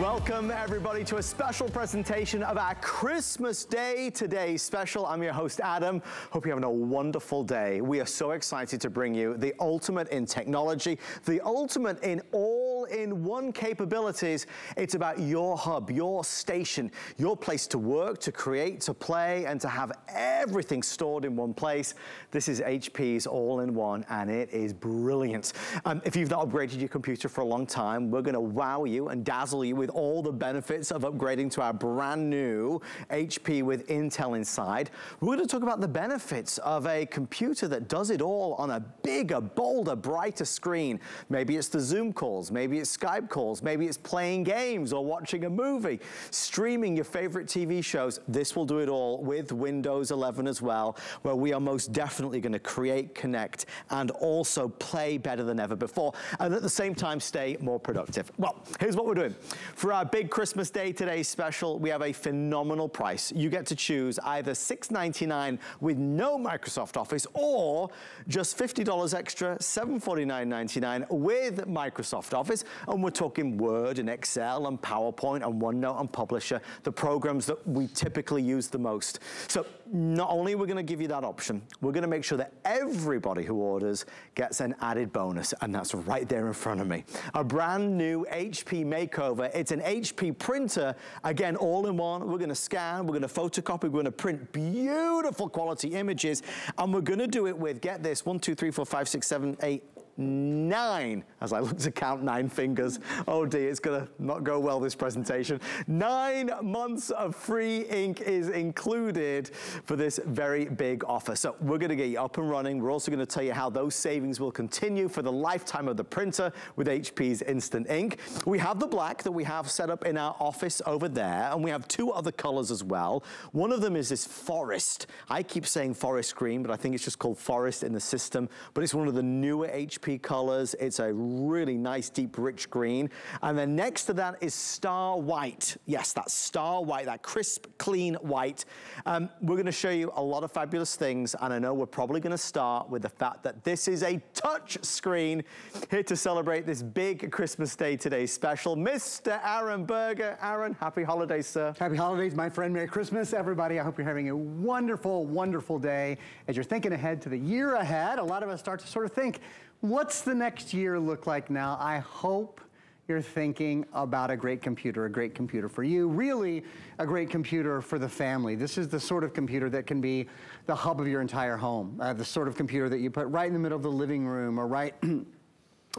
Welcome everybody to a special presentation of our Christmas Day Today special. I'm your host Adam. Hope you're having a wonderful day. We are so excited to bring you the ultimate in technology, the ultimate in all-in-one capabilities. It's about your hub, your station, your place to work, to create, to play, and to have everything stored in one place. This is HP's all-in-one and it is brilliant. Um, if you've not upgraded your computer for a long time, we're gonna wow you and dazzle you with with all the benefits of upgrading to our brand new HP with Intel inside. We're gonna talk about the benefits of a computer that does it all on a bigger, bolder, brighter screen. Maybe it's the Zoom calls, maybe it's Skype calls, maybe it's playing games or watching a movie, streaming your favorite TV shows. This will do it all with Windows 11 as well, where we are most definitely gonna create, connect, and also play better than ever before, and at the same time stay more productive. Well, here's what we're doing. For our big Christmas Day Today special, we have a phenomenal price. You get to choose either $6.99 with no Microsoft Office or just $50 extra, $749.99 with Microsoft Office. And we're talking Word and Excel and PowerPoint and OneNote and Publisher, the programs that we typically use the most. So not only we're we gonna give you that option, we're gonna make sure that everybody who orders gets an added bonus, and that's right there in front of me. A brand new HP makeover. It's an HP printer, again, all in one. We're gonna scan, we're gonna photocopy, we're gonna print beautiful quality images, and we're gonna do it with, get this, one, two, three, four, five, six, seven, eight, nine, as I look to count nine fingers. Oh dear, it's gonna not go well, this presentation. Nine months of free ink is included for this very big offer. So we're gonna get you up and running. We're also gonna tell you how those savings will continue for the lifetime of the printer with HP's Instant Ink. We have the black that we have set up in our office over there, and we have two other colors as well. One of them is this forest. I keep saying forest green, but I think it's just called forest in the system, but it's one of the newer HP colors. It's a really nice, deep, rich green. And then next to that is star white. Yes, that star white, that crisp, clean white. Um, we're gonna show you a lot of fabulous things, and I know we're probably gonna start with the fact that this is a touch screen here to celebrate this big Christmas Day today special. Mr. Aaron Berger. Aaron, happy holidays, sir. Happy holidays, my friend. Merry Christmas, everybody. I hope you're having a wonderful, wonderful day. As you're thinking ahead to the year ahead, a lot of us start to sort of think, What's the next year look like now? I hope you're thinking about a great computer, a great computer for you, really a great computer for the family. This is the sort of computer that can be the hub of your entire home, uh, the sort of computer that you put right in the middle of the living room or right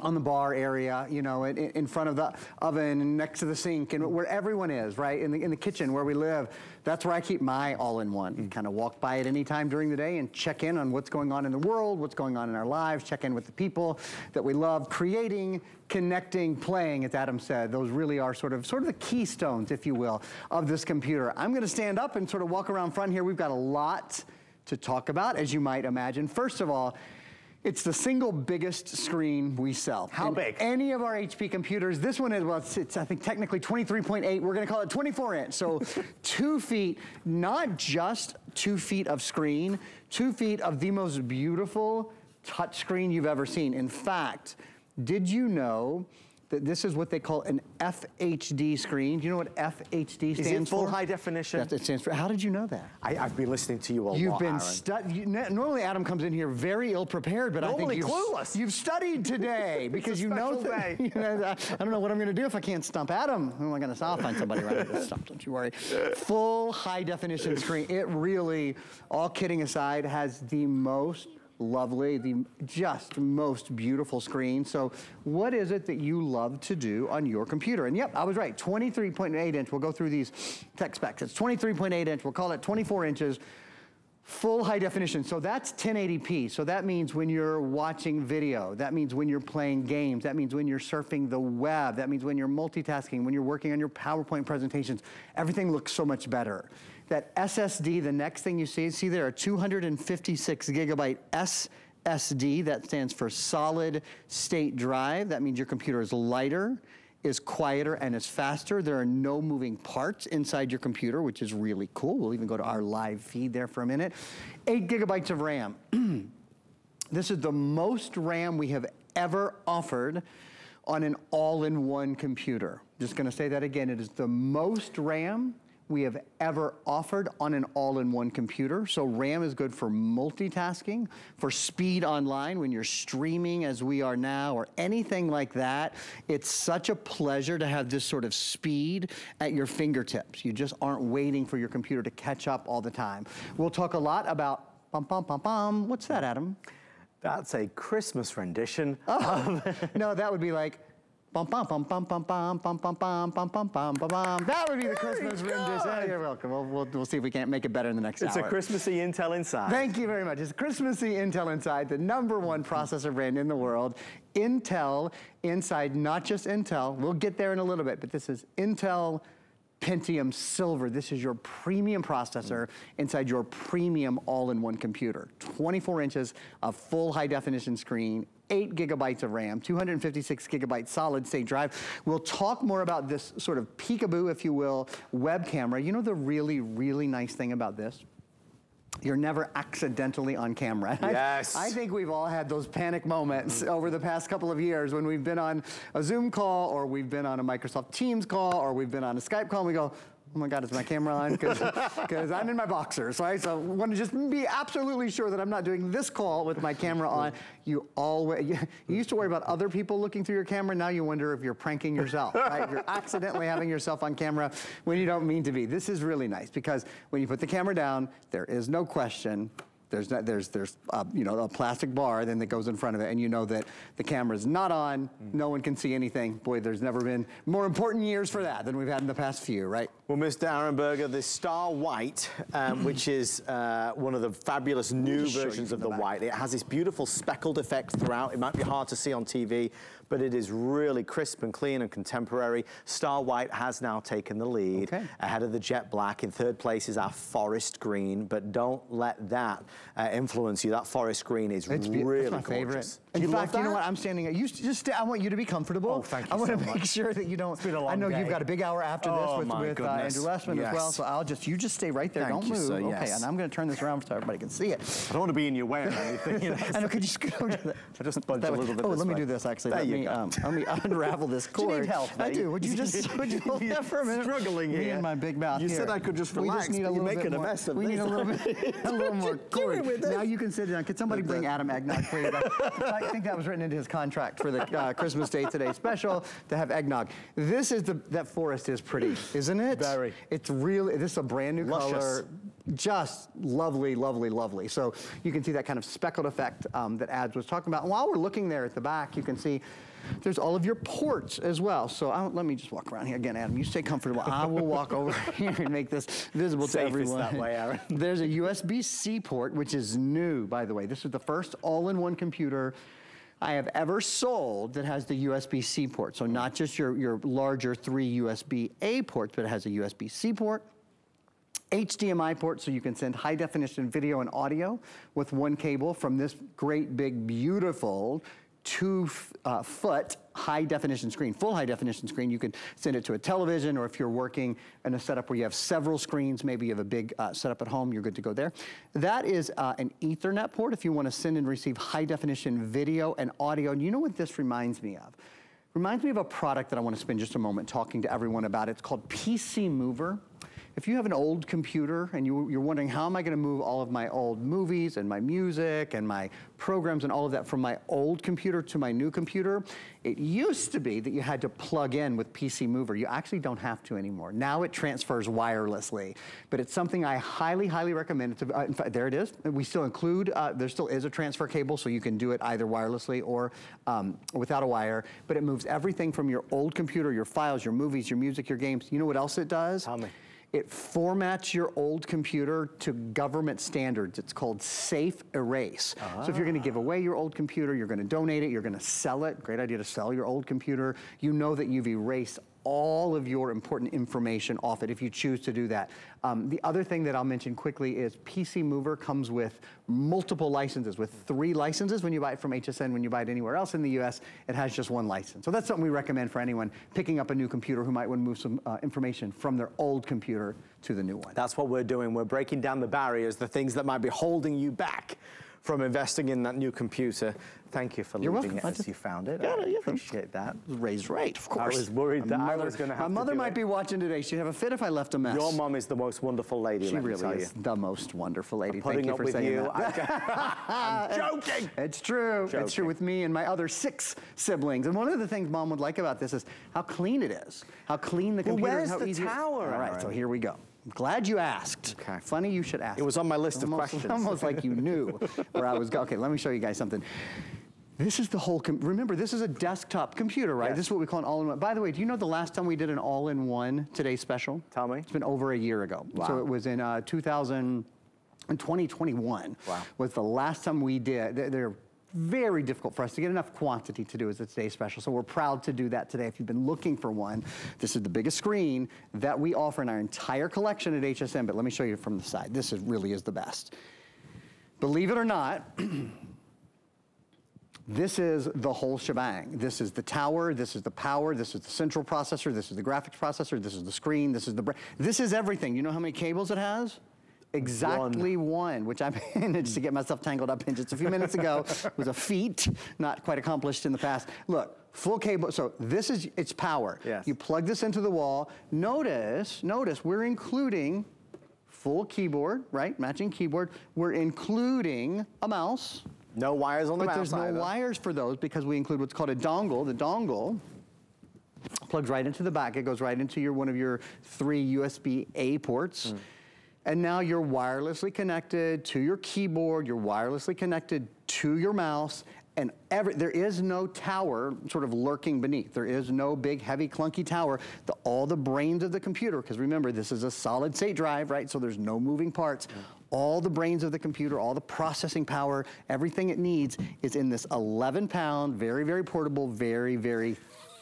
on the bar area, you know, in, in, front of the oven, next to the sink, and where everyone is, right? In the, in the kitchen where we live. That's where I keep my all-in-one. Mm. Kind of walk by it any time during the day and check in on what's going on in the world, what's going on in our lives, check in with the people that we love, creating, connecting, playing, as Adam said. Those really are sort of, sort of the keystones, if you will, of this computer. I'm gonna stand up and sort of walk around front here. We've got a lot to talk about, as you might imagine. First of all, it's the single biggest screen we sell. How In big? Any of our HP computers. This one is, well, it's, it's I think technically 23.8. We're gonna call it 24 inch. So two feet, not just two feet of screen, two feet of the most beautiful touchscreen you've ever seen. In fact, did you know this is what they call an FHD screen. Do you know what FHD stands for? Is it full for? high definition? That's it stands for. How did you know that? I, have been listening to you a you've lot, been studying. Normally Adam comes in here very ill prepared, but normally I think you've, clueless. you've studied today because you know, that, you know I don't know what I'm going to do if I can't stump Adam. Who am I going to? I'll find somebody right to stump. Don't you worry. Full high definition screen. It really, all kidding aside, has the most lovely, the just most beautiful screen. So what is it that you love to do on your computer? And yep, I was right, 23.8 inch. We'll go through these tech specs. It's 23.8 inch. We'll call it 24 inches. Full high definition, so that's 1080p. So that means when you're watching video, that means when you're playing games, that means when you're surfing the web, that means when you're multitasking, when you're working on your PowerPoint presentations, everything looks so much better that SSD, the next thing you see, see there are 256 gigabyte SSD, that stands for solid state drive. That means your computer is lighter, is quieter, and is faster. There are no moving parts inside your computer, which is really cool. We'll even go to our live feed there for a minute. Eight gigabytes of RAM. this is the most RAM we have ever offered on an all-in-one computer. Just gonna say that again, it is the most RAM we have ever offered on an all-in-one computer. So RAM is good for multitasking, for speed online when you're streaming as we are now, or anything like that. It's such a pleasure to have this sort of speed at your fingertips. You just aren't waiting for your computer to catch up all the time. We'll talk a lot about bum, bum, bum, bum. What's that, Adam? That's a Christmas rendition. Oh. no, that would be like, Bum bum bum bum bum bum bum bum bum bum bum bum bum bum. That would be the Christmas rendition. You're welcome. We'll, we'll, we'll see if we can't make it better in the next it's hour. It's a Christmassy Intel Inside. Thank you very much. It's Christmassy Intel Inside, the number one processor brand in the world. Intel Inside, not just Intel. We'll get there in a little bit, but this is Intel Pentium Silver. This is your premium processor inside your premium all-in-one computer. 24 inches of full high definition screen, eight gigabytes of RAM, 256 gigabyte solid state drive. We'll talk more about this sort of peekaboo, if you will, web camera. You know the really, really nice thing about this? You're never accidentally on camera. Yes. I, I, think we've all had those panic moments mm. over the past couple of years when we've been on a Zoom call or we've been on a Microsoft Teams call or we've been on a Skype call and we go, oh my God, is my camera on? Because I'm in my boxers, right? So I want to just be absolutely sure that I'm not doing this call with my camera on. You always, you, you used to worry about other people looking through your camera. Now you wonder if you're pranking yourself, right? You're accidentally having yourself on camera when you don't mean to be. This is really nice because when you put the camera down, there is no question there's, not, there's, there's uh, you know, a plastic bar then that goes in front of it, and you know that the camera's not on, mm. no one can see anything. Boy, there's never been more important years for that than we've had in the past few, right? Well, Mr. Aaron Berger, the Star White, um, which is uh, one of the fabulous new versions of the, the white, it has this beautiful speckled effect throughout. It might be hard to see on TV, but it is really crisp and clean and contemporary. Star White has now taken the lead okay. ahead of the Jet Black. In third place is our Forest Green, but don't let that uh, influence you. That Forest Green is it's really it's my gorgeous. favorite. In you fact, you know what? I'm standing. You just. I want you to be comfortable. Oh, thank you I want so to make sure that you don't. It's been a long I know day. you've got a big hour after oh, this with, with uh, Andrew Lessman yes. as well. So I'll just. You just stay right there. Thank don't move. Sir, okay. Yes. And I'm going to turn this around so everybody can see it. I don't want to be in your way or anything. You know? I know. Could you scoot over to that? I just bunch a little bit. Oh, let way. me do this actually. There let you me. Go. Um, let me unravel this cord. You need help? I do. Would you just would you hold that for a minute? Struggling here. Me and my big mouth. You here. said I could just relax. We just need a little making bit a more. mess of We this. need a little bit, a little more cord. Now you can sit down. Could somebody bring Adam eggnog, please? I think that was written into his contract for the uh, Christmas Day Today special to have eggnog. This is the that forest is pretty, isn't it? Very. It's really. This is a brand new Luscious. color just lovely, lovely, lovely. So you can see that kind of speckled effect um, that Ads was talking about. And while we're looking there at the back, you can see there's all of your ports as well. So I'll, let me just walk around here again, Adam. You stay comfortable. I will walk over here and make this visible Safest to everyone. that way, Aaron. There's a USB-C port, which is new, by the way. This is the first all-in-one computer I have ever sold that has the USB-C port. So not just your, your larger three USB-A ports, but it has a USB-C port, HDMI port so you can send high definition video and audio with one cable from this great big beautiful two uh, foot high definition screen, full high definition screen. You can send it to a television or if you're working in a setup where you have several screens, maybe you have a big uh, setup at home, you're good to go there. That is uh, an ethernet port if you want to send and receive high definition video and audio. And you know what this reminds me of? Reminds me of a product that I want to spend just a moment talking to everyone about. It's called PC Mover. If you have an old computer and you, are wondering how am I going to move all of my old movies and my music and my programs and all of that from my old computer to my new computer, it used to be that you had to plug in with PC Mover. You actually don't have to anymore. Now it transfers wirelessly, but it's something I highly, highly recommend. To, uh, in fact, there it is. We still include, uh, there still is a transfer cable, so you can do it either wirelessly or um, without a wire, but it moves everything from your old computer, your files, your movies, your music, your games. You know what else it does? Tell me. It formats your old computer to government standards. It's called Safe Erase. Ah. So if you're gonna give away your old computer, you're gonna donate it, you're gonna sell it, great idea to sell your old computer, you know that you've erased all of your important information off it if you choose to do that. Um, the other thing that I'll mention quickly is PC Mover comes with multiple licenses, with three licenses when you buy it from HSN. When you buy it anywhere else in the US, it has just one license. So that's something we recommend for anyone picking up a new computer who might want to move some uh, information from their old computer to the new one. That's what we're doing. We're breaking down the barriers, the things that might be holding you back from investing in that new computer. Thank you for You're leaving welcome. it as you found it. Yeah, I yeah. appreciate that. Raised right, of course. I was worried that I mother- was gonna have My mother might it. be watching today. She'd have a fit if I left a mess. Your mom is the most wonderful lady, She really is you. the most wonderful lady. Putting Thank you for saying you. that. I'm joking. It's true. It's true with me and my other six siblings. And one of the things mom would like about this is how clean it is. How clean the Well, computer where's is. How the easy. tower, All right, so here we go. I'm glad you asked. Okay. Funny you should ask. It was on my list of questions. Almost like you knew where I was going. Okay, let me show you guys something. This is the whole, com- remember, this is a desktop computer, right? Yes. This is what we call an all-in-one. By the way, do you know the last time we did an all-in-one Today Special? Tell me. It's been over a year ago. Wow. So it was in uh, 2000, in 2021 Wow. was the last time we did. They're very difficult for us to get enough quantity to do as a Today Special. So we're proud to do that today. If you've been looking for one, this is the biggest screen that we offer in our entire collection at HSN. But let me show you from the side. This is, really is the best. Believe it or not, This is the whole shebang. This is the tower, this is the power, this is the central processor, this is the graphics processor, this is the screen, this is the, this is everything. You know how many cables it has? Exactly one, which I managed to get myself tangled up in just a few minutes ago. It was a feat, not quite accomplished in the past. Look, full cable, so this is its power. Yes. You plug this into the wall. Notice, notice, we're including full keyboard, right? Matching keyboard. We're including a mouse. No wires on the But mouse there's no either. wires for those because we include what's called a dongle. The dongle plugs right into the back. It goes right into your one of your three USB-A ports. Hmm. And now you're wirelessly connected to your keyboard, you're wirelessly connected to your mouse, and every, there is no tower sort of lurking beneath. There is no big, heavy, clunky tower. The, all the brains of the computer, because remember, this is a solid state drive, right? So there's no moving parts. All the brains of the computer, all the processing power, everything it needs is in this 11 pound, very, very portable, very, very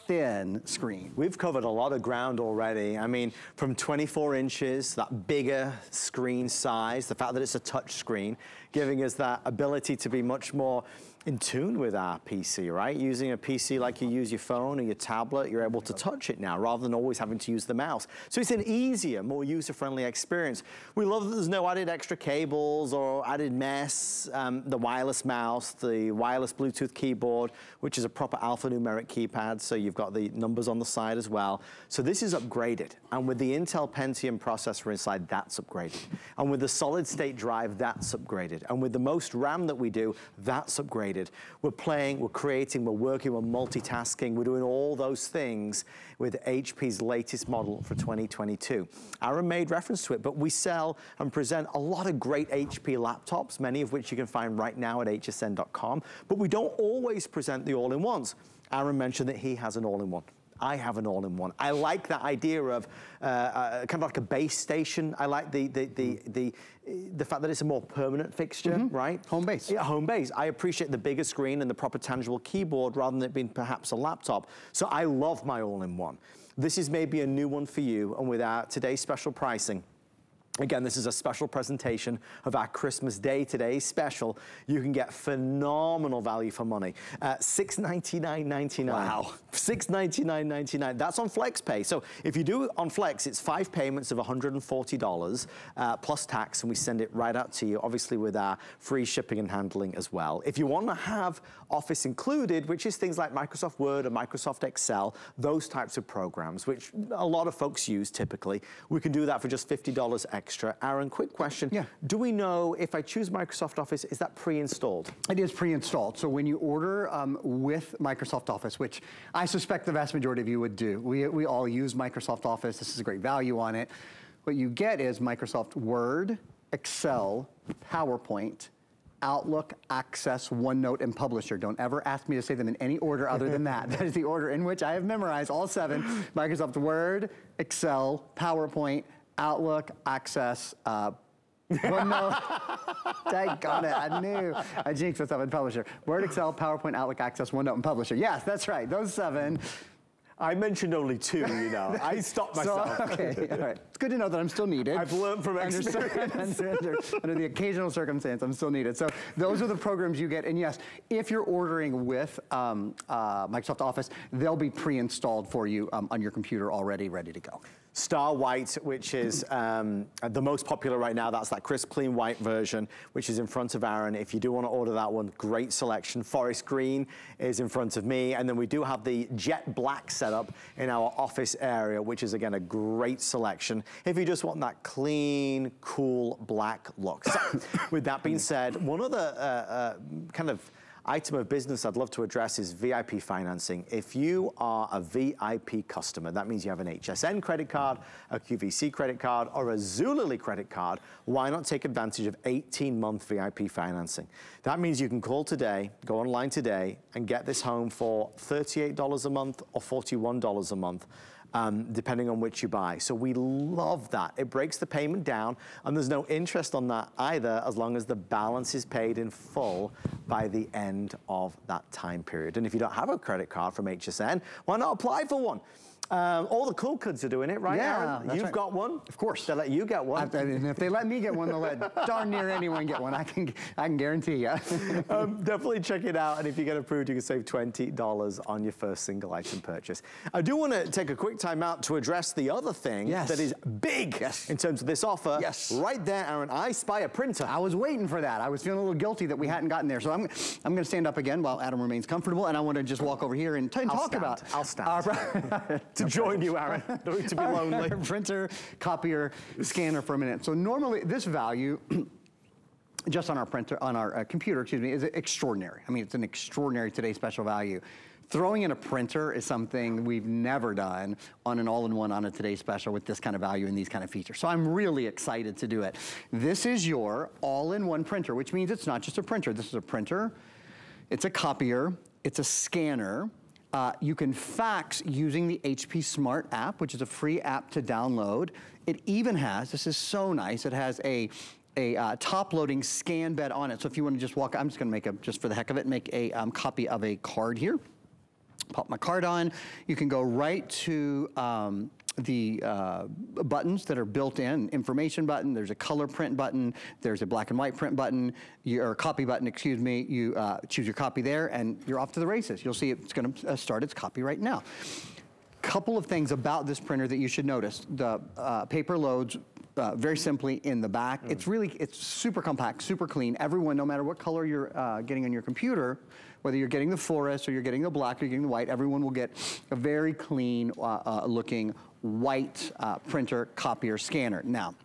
thin screen. We've covered a lot of ground already. I mean, from 24 inches, that bigger screen size, the fact that it's a touch screen, giving us that ability to be much more in tune with our PC, right? Using a PC like you use your phone or your tablet, you're able to touch it now rather than always having to use the mouse. So it's an easier, more user-friendly experience. We love that there's no added extra cables or added mess. Um, the wireless mouse, the wireless Bluetooth keyboard, which is a proper alphanumeric keypad, so you've got the numbers on the side as well. So this is upgraded. And with the Intel Pentium processor inside, that's upgraded. And with the solid state drive, that's upgraded. And with the most RAM that we do, that's upgraded. We're playing, we're creating, we're working, we're multitasking, we're doing all those things with HP's latest model for 2022. Aaron made reference to it, but we sell and present a lot of great HP laptops, many of which you can find right now at hsn.com, but we don't always present the all-in-ones. Aaron mentioned that he has an all-in-one. I have an all-in-one. I like that idea of uh, uh, kind of like a base station. I like the the the the, the fact that it's a more permanent fixture, right? Home base. Yeah, home base. I appreciate the bigger screen and the proper tangible keyboard rather than it being perhaps a laptop. So I love my all-in-one. This is maybe a new one for you, and with our today's special pricing. Again, this is a special presentation of our Christmas Day Today special. You can get phenomenal value for money. Uh, $699.99. Wow. $699.99. That's on FlexPay. So if you do it on Flex, it's five payments of $140 uh, plus tax, and we send it right out to you, obviously with our free shipping and handling as well. If you want to have Office included, which is things like Microsoft Word or Microsoft Excel, those types of programs, which a lot of folks use typically, we can do that for just $50 extra. Aaron, quick question. Yeah. Do we know if I choose Microsoft Office, is that pre-installed? It is pre-installed. So when you order um, with Microsoft Office, which I suspect the vast majority of you would do, we, we all use Microsoft Office. This is a great value on it. What you get is Microsoft Word, Excel, PowerPoint, Outlook, Access, OneNote, and Publisher. Don't ever ask me to say them in any order other than that. that is the order in which I have memorized all seven. Microsoft Word, Excel, PowerPoint, Outlook, Access, uh, OneNote. Daggone it, I knew. I jinxed myself in Publisher. Word, Excel, PowerPoint, Outlook, Access, OneNote, and Publisher. Yes, that's right, those seven. I mentioned only two, you know. I stopped myself. So, okay, all right. It's good to know that I'm still needed. I've learned from Under experience. under, under- under the occasional circumstance, I'm still needed. So those are the programs you get. And yes, if you're ordering with um, uh, Microsoft Office, they'll be pre-installed for you um, on your computer already, ready to go. Star White, which is um, the most popular right now. That's that crisp, clean white version, which is in front of Aaron. If you do want to order that one, great selection. Forest Green is in front of me. And then we do have the jet black setup in our office area, which is, again, a great selection. If you just want that clean, cool black look. So, with that being said, one other uh, uh, kind of item of business I'd love to address is VIP financing. If you are a VIP customer, that means you have an HSN credit card, a QVC credit card, or a Zulily credit card, why not take advantage of 18-month VIP financing? That means you can call today, go online today, and get this home for $38 a month or $41 a month um, depending on which you buy. So we love that. It breaks the payment down and there's no interest on that either as long as the balance is paid in full by the end of that time period. And if you don't have a credit card from HSN, why not apply for one? Um, all the cool kids are doing it, right, yeah, You've right. got one? Of course. They let you get one. I, and if they let me get one, they'll let darn near anyone get one. I can, I can guarantee you. um, definitely check it out. And if you get approved, you can save $20 on your first single item purchase. I do want to take a quick time out to address the other thing yes. that is big yes. in terms of this offer. Yes. Right there, Aaron, I spy a printer. I was waiting for that. I was feeling a little guilty that we hadn't gotten there. So I'm, I'm going to stand up again while Adam remains comfortable. And I want to just walk over here and, and talk stand. about. I'll stand. Uh, to join you, Aaron. Don't need to be lonely. Printer, copier, scanner for a minute. So normally this value just on our printer, on our uh, computer, excuse me, is extraordinary. I mean, it's an extraordinary today special value. Throwing in a printer is something we've never done on an all-in-one on a Today Special with this kind of value and these kind of features. So I'm really excited to do it. This is your all-in-one printer, which means it's not just a printer. This is a printer, it's a copier, it's a scanner, uh, you can fax using the HP Smart app, which is a free app to download. It even has, this is so nice, it has a a uh, top-loading scan bed on it. So if you want to just walk, I'm just going to make a, just for the heck of it, make a um, copy of a card here. Pop my card on. You can go right to um, the uh, buttons that are built in, information button, there's a color print button, there's a black and white print button, or copy button, excuse me, you uh, choose your copy there and you're off to the races. You'll see it's gonna uh, start its copy right now. Couple of things about this printer that you should notice. The uh, paper loads uh, very simply in the back. Mm. It's really, it's super compact, super clean. Everyone, no matter what color you're uh, getting on your computer, whether you're getting the forest or you're getting the black or you're getting the white, everyone will get a very clean uh, uh looking white uh, printer, copier, scanner. Now,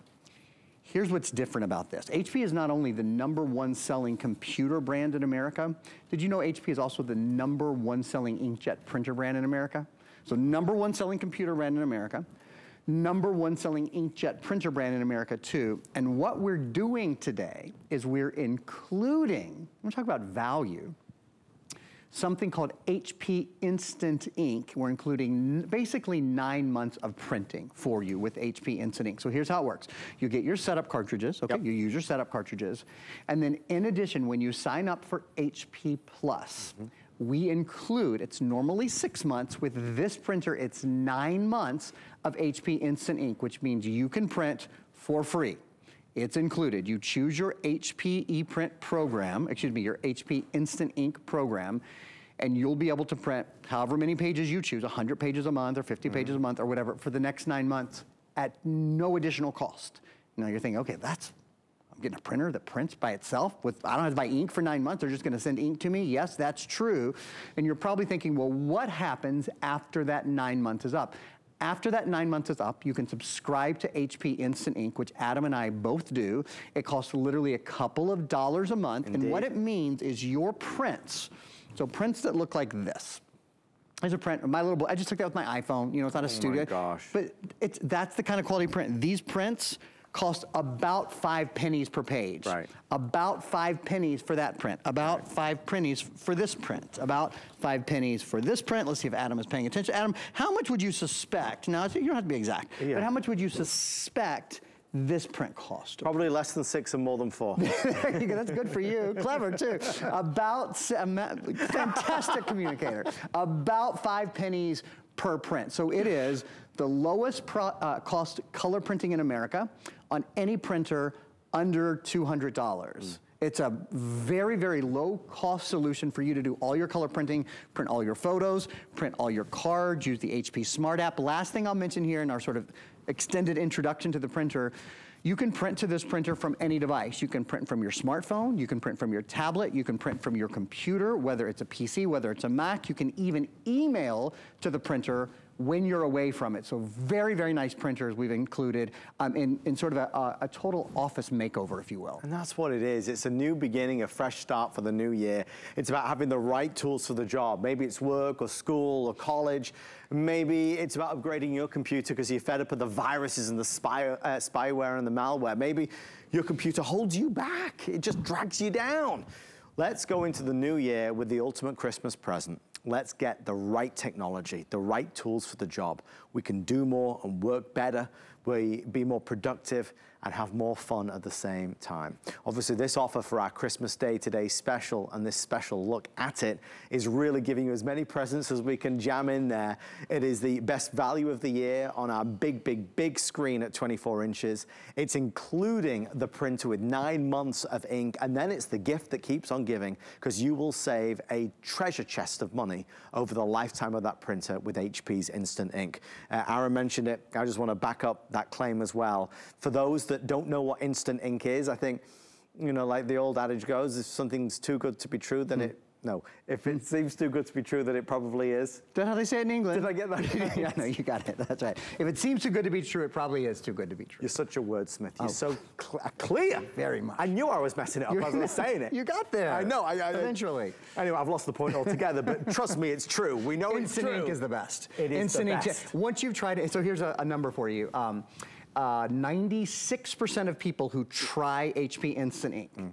here's what's different about this. HP is not only the number one selling computer brand in America, did you know HP is also the number one selling inkjet printer brand in America? So number one selling computer brand in America, number one selling inkjet printer brand in America too. And what we're doing today is we're including, I'm gonna talk about value, something called HP Instant Ink. We're including basically nine months of printing for you with HP Instant Ink. So here's how it works. You get your setup cartridges, okay? Yep. You use your setup cartridges. And then in addition, when you sign up for HP Plus, mm -hmm we include, it's normally six months, with this printer it's nine months of HP Instant Ink, which means you can print for free. It's included. You choose your HP ePrint program, excuse me, your HP Instant Ink program, and you'll be able to print however many pages you choose, 100 pages a month or 50 mm -hmm. pages a month or whatever, for the next nine months at no additional cost. Now you're thinking, okay, that's I'm getting a printer that prints by itself with, I don't have to buy ink for nine months, they're just gonna send ink to me. Yes, that's true. And you're probably thinking, well, what happens after that nine months is up? After that nine months is up, you can subscribe to HP Instant Ink, which Adam and I both do. It costs literally a couple of dollars a month. Indeed. And what it means is your prints, so prints that look like this, there's a print, my little boy, I just took that with my iPhone, you know, it's not a oh studio. Oh gosh. But it's, that's the kind of quality print. These prints, cost about five pennies per page. Right. About five pennies for that print. About right. five pennies for this print. About five pennies for this print. Let's see if Adam is paying attention. Adam, how much would you suspect, now you don't have to be exact, yeah. but how much would you suspect this print cost? Probably less than six and more than four. That's good for you. Clever too. About, fantastic communicator. About five pennies per print. So it is the lowest pro, uh, cost color printing in America on any printer under $200. Mm. It's a very, very low cost solution for you to do all your color printing, print all your photos, print all your cards, use the HP Smart app. Last thing I'll mention here in our sort of extended introduction to the printer, you can print to this printer from any device. You can print from your smartphone, you can print from your tablet, you can print from your computer, whether it's a PC, whether it's a Mac. You can even email to the printer when you're away from it. So very, very nice printers we've included um, in, in sort of a, a, total office makeover, if you will. And that's what it is. It's a new beginning, a fresh start for the new year. It's about having the right tools for the job. Maybe it's work or school or college. Maybe it's about upgrading your computer because you're fed up with the viruses and the spy, uh, spyware and the malware. Maybe your computer holds you back. It just drags you down. Let's go into the new year with the ultimate Christmas present. Let's get the right technology, the right tools for the job. We can do more and work better, we be more productive, and have more fun at the same time. Obviously, this offer for our Christmas Day Today special and this special look at it is really giving you as many presents as we can jam in there. It is the best value of the year on our big, big, big screen at 24 inches. It's including the printer with nine months of ink, and then it's the gift that keeps on giving because you will save a treasure chest of money over the lifetime of that printer with HP's Instant Ink. Uh, Aaron mentioned it. I just want to back up that claim as well. For those don't know what instant ink is, I think, you know, like the old adage goes, if something's too good to be true, then mm. it no, if it seems too good to be true, then it probably is. That's how they say it in England. Did I get that? yeah, no, you got it. That's right. If it seems too good to be true, it probably is too good to be true. You're such a wordsmith. You're oh. so cl uh, clear. Very much. I knew I was messing it up You're, as I was saying it. You got there. I know. I, I, Eventually. Anyway, I've lost the point altogether, but trust me, it's true. We know Instant it's true. ink is the best. It is Instant the best. Ink. Once you've tried it, so here's a, a number for you. Um, 96% uh, of people who try HP Instant Ink mm.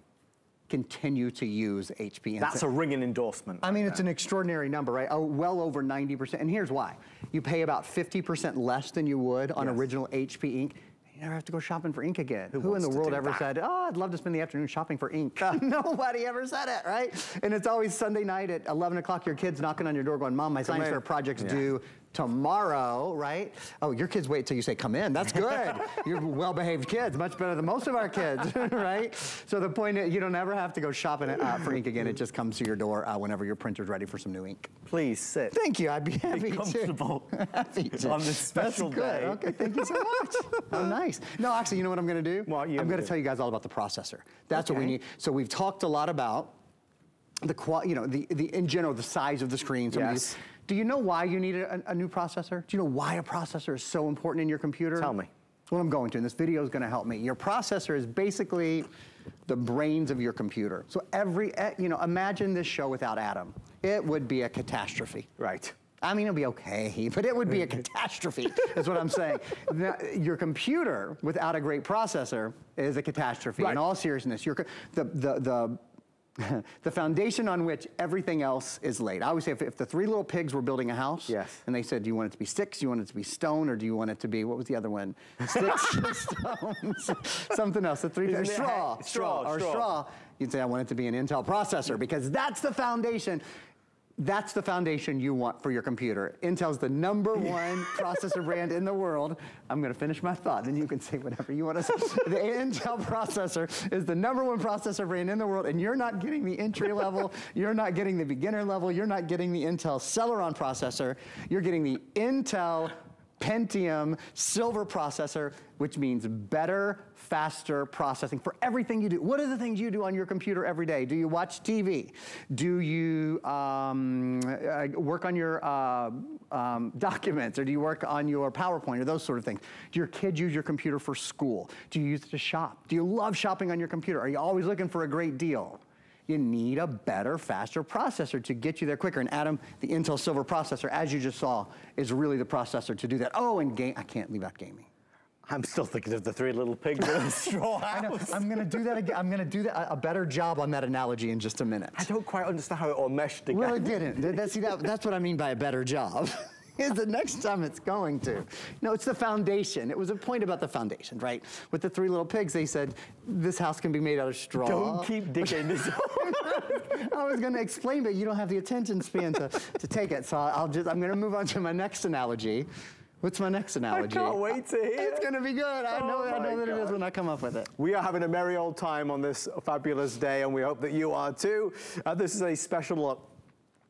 continue to use HP Instant That's a ringing endorsement. I mean, it's an extraordinary number, right? Oh, well over 90%. And here's why. You pay about 50% less than you would on yes. original HP ink. You never have to go shopping for ink again. Who, Who in the world ever that? said, oh, I'd love to spend the afternoon shopping for ink? Nobody ever said it, right? And it's always Sunday night at 11 o'clock, your kid's knocking on your door going, Mom, my Come science fair project's yeah. due tomorrow, right? Oh, your kids wait till you say, come in. That's good. You're well-behaved kids, much better than most of our kids, right? So the point is, you don't ever have to go shopping uh, for ink again. It just comes to your door uh, whenever your printer's ready for some new ink. Please sit. Thank you. I'd be happy be comfortable to. happy to. On this special That's day. Good. Okay, thank you so much. oh, nice. No, actually, you know what I'm going to do? What I'm going to tell you guys all about the processor. That's okay. what we need. So we've talked a lot about the you know the the in general the size of the screen. yes. Do you know why you need a, a, new processor? Do you know why a processor is so important in your computer? Tell me. That's what I'm going to, and this video is going to help me. Your processor is basically the brains of your computer. So every, eh, you know, imagine this show without Adam. It would be a catastrophe. Right. I mean, it'll be okay, but it would be a catastrophe, is what I'm saying. Your computer without a great processor is a catastrophe. Right. In all seriousness, your, the, the, the the foundation on which everything else is laid. I always say if, if, the three little pigs were building a house, yes. and they said, do you want it to be sticks, do you want it to be stone, or do you want it to be, what was the other one? Sticks, stones, something else. The three straw, straw, straw, or straw. straw. You'd say, I want it to be an Intel processor because that's the foundation. That's the foundation you want for your computer. Intel's the number one processor brand in the world. I'm gonna finish my thought, and you can say whatever you wanna say. the Intel processor is the number one processor brand in the world, and you're not getting the entry level, you're not getting the beginner level, you're not getting the Intel Celeron processor, you're getting the Intel Pentium silver processor, which means better, faster processing for everything you do. What are the things you do on your computer every day? Do you watch TV? Do you um, uh, work on your uh, um, documents or do you work on your PowerPoint or those sort of things? Do your kids use your computer for school? Do you use it to shop? Do you love shopping on your computer? Are you always looking for a great deal? you need a better, faster processor to get you there quicker. And Adam, the Intel Silver processor, as you just saw, is really the processor to do that. Oh, and game, I can't leave out gaming. I'm still thinking of the three little pigs in the straw house. I know. I'm going to do that again. I'm going to do that, a better job on that analogy in just a minute. I don't quite understand how it all meshed together. Well, it didn't. That, see, that, that's what I mean by a better job. is the next time it's going to. No, it's the foundation. It was a point about the foundation, right? With the three little pigs, they said, this house can be made out of straw. Don't keep digging this I was going to explain, but you don't have the attention span to, to take it. So I'll just, I'm going to move on to my next analogy, What's my next analogy? I can't wait to hear. It's going to be good. I know, Oh I know that it is when I come up with it. We are having a merry old time on this fabulous day, and we hope that you are too. Uh, this is a special look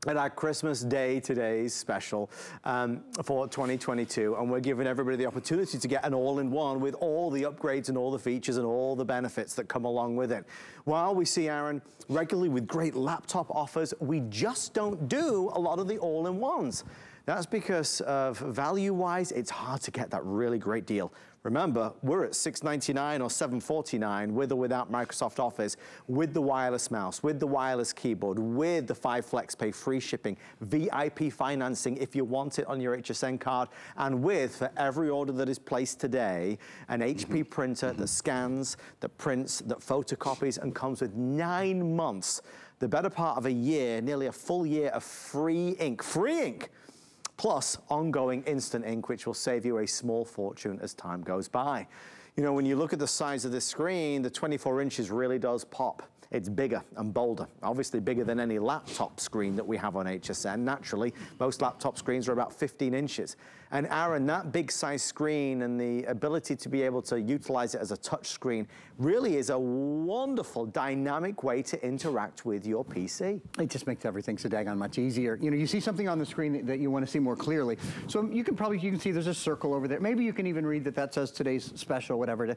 at our Christmas Day today's special um, for 2022, and we're giving everybody the opportunity to get an all-in-one with all the upgrades and all the features and all the benefits that come along with it. While we see Aaron regularly with great laptop offers, we just don't do a lot of the all-in-ones. That's because of value-wise, it's hard to get that really great deal. Remember, we're at 699 or 749 with or without Microsoft Office, with the wireless mouse, with the wireless keyboard, with the 5 FlexPay free shipping, VIP financing if you want it on your HSN card, and with, for every order that is placed today, an HP mm-hmm. printer that scans, that prints, that photocopies, and comes with nine months, the better part of a year, nearly a full year of free ink. Free ink! Plus ongoing instant ink, which will save you a small fortune as time goes by. You know, when you look at the size of this screen, the 24 inches really does pop. It's bigger and bolder, obviously bigger than any laptop screen that we have on HSN. Naturally, most laptop screens are about 15 inches. And Aaron, that big size screen and the ability to be able to utilize it as a touch screen really is a wonderful dynamic way to interact with your PC. It just makes everything so daggone much easier. You know, you see something on the screen that, you want to see more clearly. So you can probably, you can see there's a circle over there. Maybe you can even read that that says today's special, whatever. it is.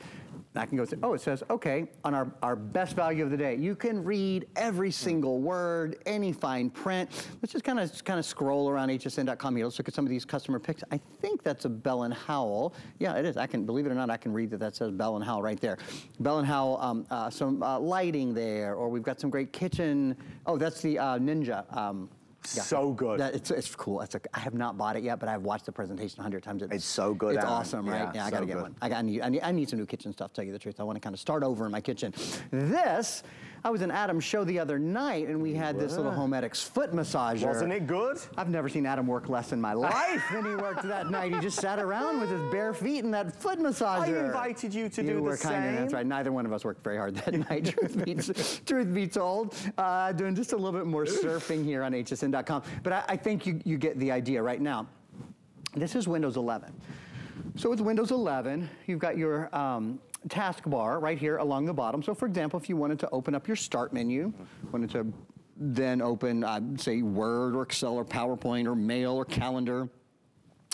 I can go through, oh, it says, okay, on our, our best value of the day, you can read every single word, any fine print. Let's just kind of kind of scroll around hsn.com here. Let's look at some of these customer picks. I think that's a Bell and Howell. Yeah, it is. I can, believe it or not, I can read that that says Bell and Howell right there. Bell and Howell, um, uh, some uh, lighting there, or we've got some great kitchen. Oh, that's the uh, Ninja. Um, yeah. So good. That, it's, it's cool. It's a, I have not bought it yet, but I've watched the presentation a hundred times. It's so good, It's Aaron. awesome, right? Yeah, Yeah, I so got to get good. one. I, got, I, need, I, need, I need some new kitchen stuff, to tell you the truth. I want to kind of start over in my kitchen. This, I was in Adam's show the other night, and we had this little. Homedics foot massager. Wasn't it good? I've never seen Adam work less in my life than he worked that night. He just sat around with his bare feet in that foot massager. I invited you to you do the were kinda- same. That's right. Neither one of us worked very hard that night. Truth be, truth be told, uh, doing just a little bit more surfing here on hsn.com. But I, I think you, you get the idea right now. This is Windows 11. So with Windows 11, you've got your um, taskbar right here along the bottom. So for example, if you wanted to open up your start menu, wanted to then open, uh, say, Word or Excel or PowerPoint or Mail or Calendar,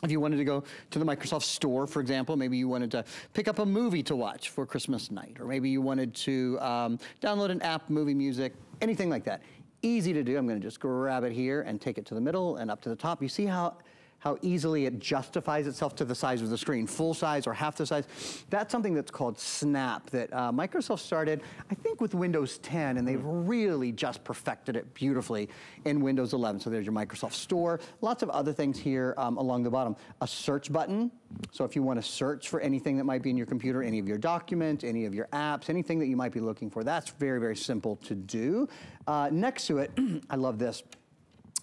if you wanted to go to the Microsoft Store, for example, maybe you wanted to pick up a movie to watch for Christmas night, or maybe you wanted to um, download an app, movie music, anything like that. Easy to do. I'm going to just grab it here and take it to the middle and up to the top. You see how how easily it justifies itself to the size of the screen, full size or half the size. That's something that's called Snap that uh, Microsoft started, I think, with Windows 10, and they've really just perfected it beautifully in Windows 11. So there's your Microsoft Store, lots of other things here um, along the bottom. A search button, so if you want to search for anything that might be in your computer, any of your documents, any of your apps, anything that you might be looking for, that's very, very simple to do. Uh, next to it, I love this.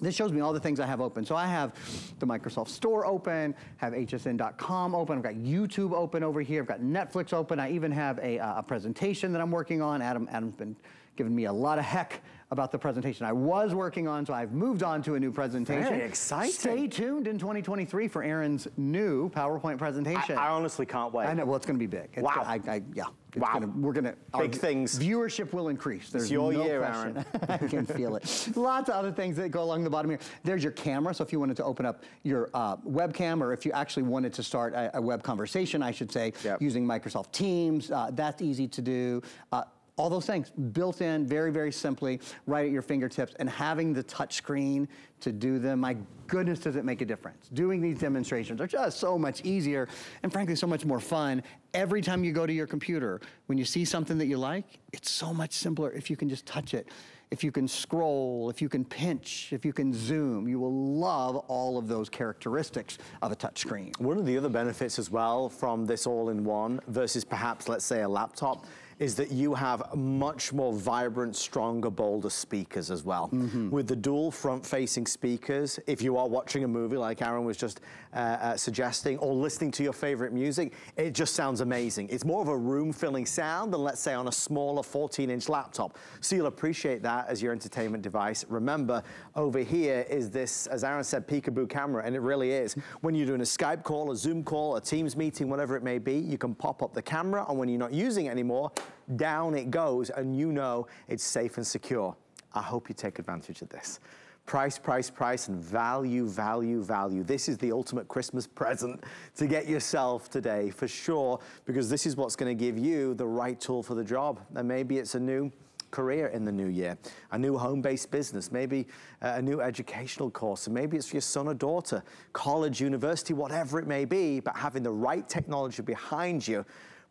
This shows me all the things I have open. So I have the Microsoft Store open, have hsn.com open, I've got YouTube open over here, I've got Netflix open, I even have a, uh, a presentation that I'm working on. Adam, Adam's been giving me a lot of heck about the presentation I was working on, so I've moved on to a new presentation. Very exciting. Stay tuned in 2023 for Aaron's new PowerPoint presentation. I, I honestly can't wait. I know, well, it's going to be big. It's Wow. gonna- I, I, yeah. It's Wow. Gonna, we're going to. Big things. Viewership will increase. There's your no year, question. I can feel it. Lots of other things that go along the bottom here. There's your camera. So if you wanted to open up your uh, webcam, or if you actually wanted to start a, a web conversation, I should say, Yep. using Microsoft Teams, uh, that's easy to do. Uh, all those things built in very, very simply, right at your fingertips, and having the touch screen to do them, my goodness, does it make a difference. Doing these demonstrations are just so much easier and frankly, so much more fun. Every time you go to your computer, when you see something that you like, it's so much simpler if you can just touch it. If you can scroll, if you can pinch, if you can zoom, you will love all of those characteristics of a touch screen. One of the other benefits as well from this all-in-one versus perhaps, let's say, a laptop, is that you have much more vibrant, stronger, bolder speakers as well. Mm -hmm. With the dual front-facing speakers, if you are watching a movie like Aaron was just uh, uh, suggesting, or listening to your favorite music, it just sounds amazing. It's more of a room-filling sound than, let's say, on a smaller 14-inch laptop. So you'll appreciate that as your entertainment device. Remember, over here is this, as Aaron said, peekaboo camera, and it really is. When you're doing a Skype call, a Zoom call, a Teams meeting, whatever it may be, you can pop up the camera, and when you're not using it anymore, down it goes, and you know it's safe and secure. I hope you take advantage of this. Price, price, price, and value, value, value. This is the ultimate Christmas present to get yourself today, for sure, because this is what's gonna give you the right tool for the job. And maybe it's a new career in the new year, a new home-based business, maybe a new educational course, and maybe it's for your son or daughter, college, university, whatever it may be, but having the right technology behind you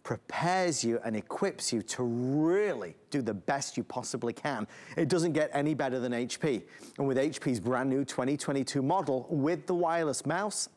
prepares you and equips you to really do the best you possibly can. It doesn't get any better than HP. And with HP's brand new 2022 model with the wireless mouse,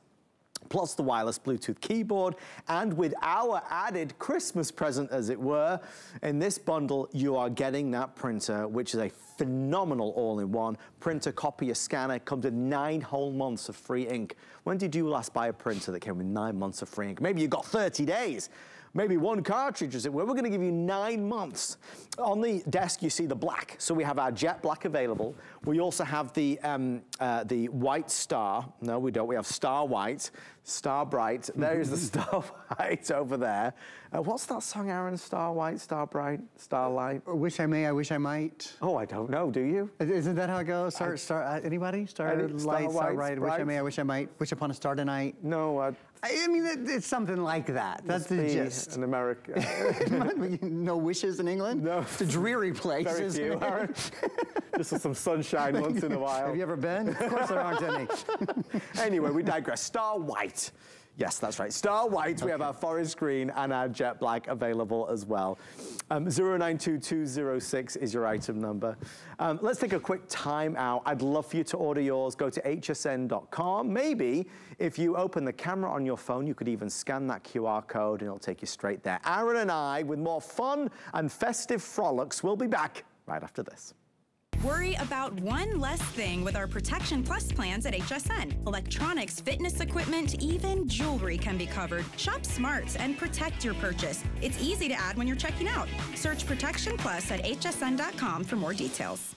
plus the wireless Bluetooth keyboard, and with our added Christmas present, as it were, in this bundle, you are getting that printer, which is a phenomenal all-in-one. Printer, copier, scanner, comes with nine whole months of free ink. When did you last buy a printer that came with nine months of free ink? Maybe you got 30 days maybe one cartridge, as it were. We're gonna give you nine months. On the desk, you see the black. So we have our jet black available. We also have the, um, uh, the white star. No, we don't. We have star white, star bright. There is the star white over there. Uh, what's that song, Aaron? Star white, star bright, starlight? Wish I may, I wish I might. Oh, I don't know. Do you? Isn't that how it goes? Star, I, star, uh, anybody? Star, light, star, star white, wish I may, I wish I might. Wish upon a star tonight. No, uh, I mean, it, it's something like that. That's the gist. In America. no wishes in England? No. It's a dreary place, Very isn't few. it? Just some sunshine once in a while. Have you ever been? Of course there aren't any. anyway, we digress. Star White. Yes, that's right. Star White, okay. we have our forest green and our jet black available as well. Um, 092206 is your item number. Um, let's take a quick time out. I'd love for you to order yours. Go to hsn.com. Maybe if you open the camera on your phone, you could even scan that QR code and it'll take you straight there. Aaron and I, with more fun and festive frolics, will be back right after this. Worry about one less thing with our Protection Plus plans at HSN. Electronics, fitness equipment, even jewelry can be covered. Shop smart and protect your purchase. It's easy to add when you're checking out. Search Protection Plus at hsn.com for more details.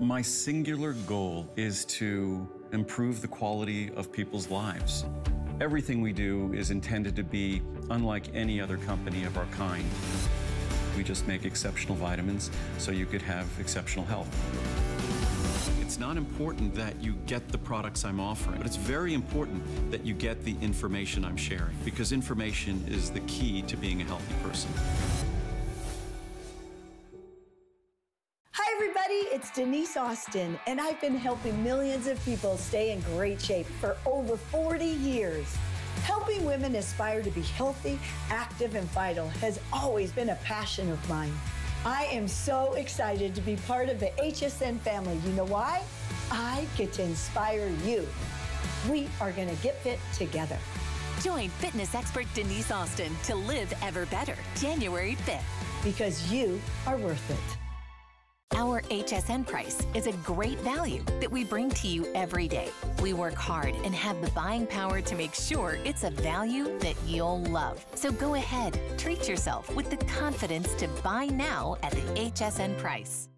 My singular goal is to improve the quality of people's lives. Everything we do is intended to be unlike any other company of our kind. We just make exceptional vitamins so you could have exceptional health. It's not important that you get the products I'm offering, but it's very important that you get the information I'm sharing because information is the key to being a healthy person. Hi, everybody. It's Denise Austin, and I've been helping millions of people stay in great shape for over 40 years. Helping women aspire to be healthy, active, and vital has always been a passion of mine. I am so excited to be part of the HSN family. You know why? I get to inspire you. We are going to get fit together. Join fitness expert Denise Austin to live ever better January 5th. Because you are worth it. Our HSN price is a great value that we bring to you every day. We work hard and have the buying power to make sure it's a value that you'll love. So go ahead, treat yourself with the confidence to buy now at the HSN price.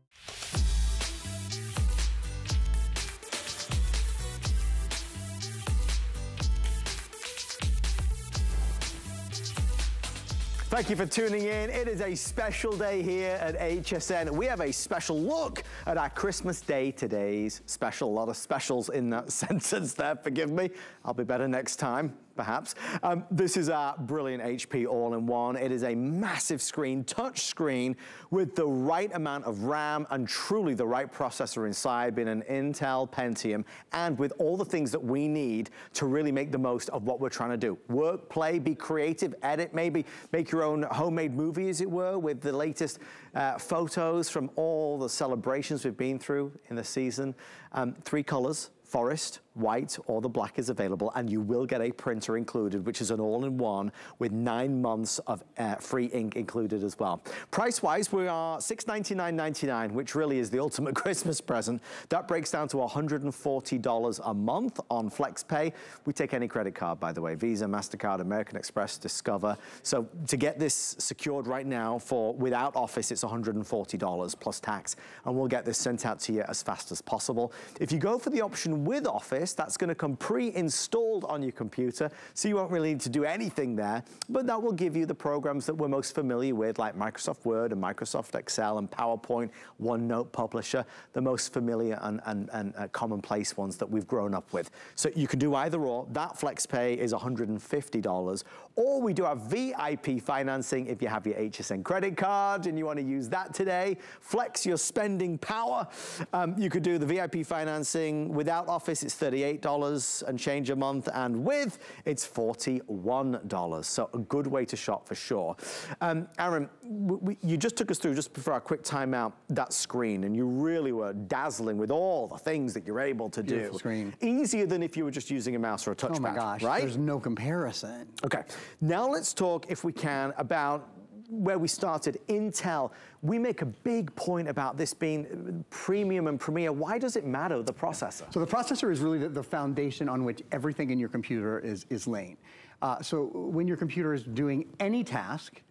Thank you for tuning in. It is a special day here at HSN. We have a special look at our Christmas Day today's special. A lot of specials in that sentence there, forgive me. I'll be better next time perhaps. Um, this is our brilliant HP all-in-one. It is a massive screen, touch screen with the right amount of RAM and truly the right processor inside, being an Intel Pentium, and with all the things that we need to really make the most of what we're trying to do. Work, play, be creative, edit, maybe make your own homemade movie, as it were, with the latest uh, photos from all the celebrations we've been through in the season. Um, three colors, forest, white or the black is available, and you will get a printer included, which is an all-in-one with nine months of uh, free ink included as well. Price-wise, we are $699.99, which really is the ultimate Christmas present. That breaks down to $140 a month on FlexPay. We take any credit card, by the way, Visa, MasterCard, American Express, Discover. So to get this secured right now for without Office, it's $140 plus tax, and we'll get this sent out to you as fast as possible. If you go for the option with Office, that's gonna come pre-installed on your computer, so you won't really need to do anything there, but that will give you the programs that we're most familiar with, like Microsoft Word and Microsoft Excel and PowerPoint, OneNote Publisher, the most familiar and, and, and uh, commonplace ones that we've grown up with. So you can do either or. That FlexPay is $150, or we do have VIP financing if you have your HSN credit card and you want to use that today. Flex your spending power. Um, you could do the VIP financing without Office, it's $38 and change a month, and with, it's $41. So a good way to shop for sure. Um, Aaron, we, you just took us through, just before our quick timeout, that screen, and you really were dazzling with all the things that you're able to Beautiful do. screen. Easier than if you were just using a mouse or a touchpad, Oh my gosh, right? there's no comparison. Okay, now let's talk, if we can, about where we started, Intel. We make a big point about this being premium and premier. Why does it matter, the processor? So the processor is really the, the foundation on which everything in your computer is, is laying. Uh, so when your computer is doing any task,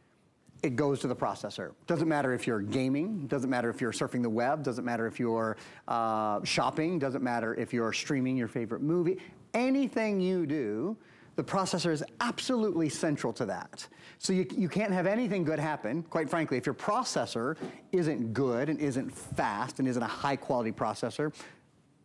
it goes to the processor. Doesn't matter if you're gaming, doesn't matter if you're surfing the web, doesn't matter if you're uh, shopping, doesn't matter if you're streaming your favorite movie. Anything you do, the processor is absolutely central to that. So you, you can't have anything good happen, quite frankly, if your processor isn't good and isn't fast and isn't a high quality processor,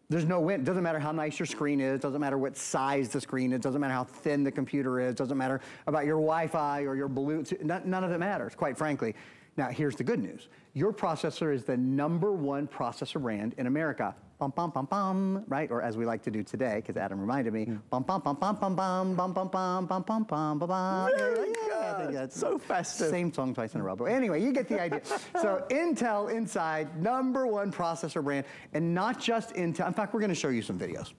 there's no win. Doesn't matter how nice your screen is, doesn't matter what size the screen is, doesn't matter how thin the computer is, doesn't matter about your Wi-Fi or your Bluetooth, none, none of it matters, quite frankly. Now, here's the good news. Your processor is the number one processor brand in America. Bum, bum, bum, bum, right? Or as we like to do today, because Adam reminded me, bum, bum, bum, bum, bum, bum, bum, bum, bum, bum, bum, bum, bum, bum. Very Yeah, I think good. that's- So festive. Same song twice in a row. But anyway, you get the idea. so Intel Inside, number one processor brand, and not just Intel. In fact, we're going to show you some videos.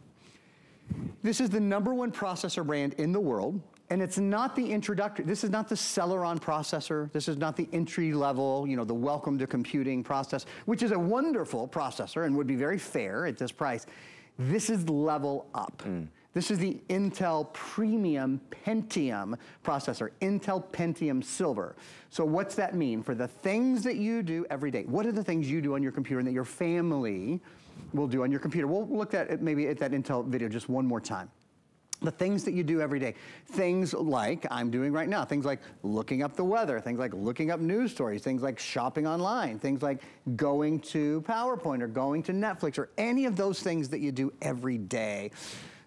This is the number one processor brand in the world, and it's not the introductory, this is not the Celeron processor, this is not the entry level, you know, the welcome to computing process, which is a wonderful processor and would be very fair at this price. This is level up. Mm. This is the Intel Premium Pentium processor, Intel Pentium Silver. So what's that mean for the things that you do every day? What are the things you do on your computer and that your family will do on your computer? We'll look at it maybe at that Intel video just one more time. The things that you do every day. Things like I'm doing right now. Things like looking up the weather. Things like looking up news stories. Things like shopping online. Things like going to PowerPoint or going to Netflix or any of those things that you do every day.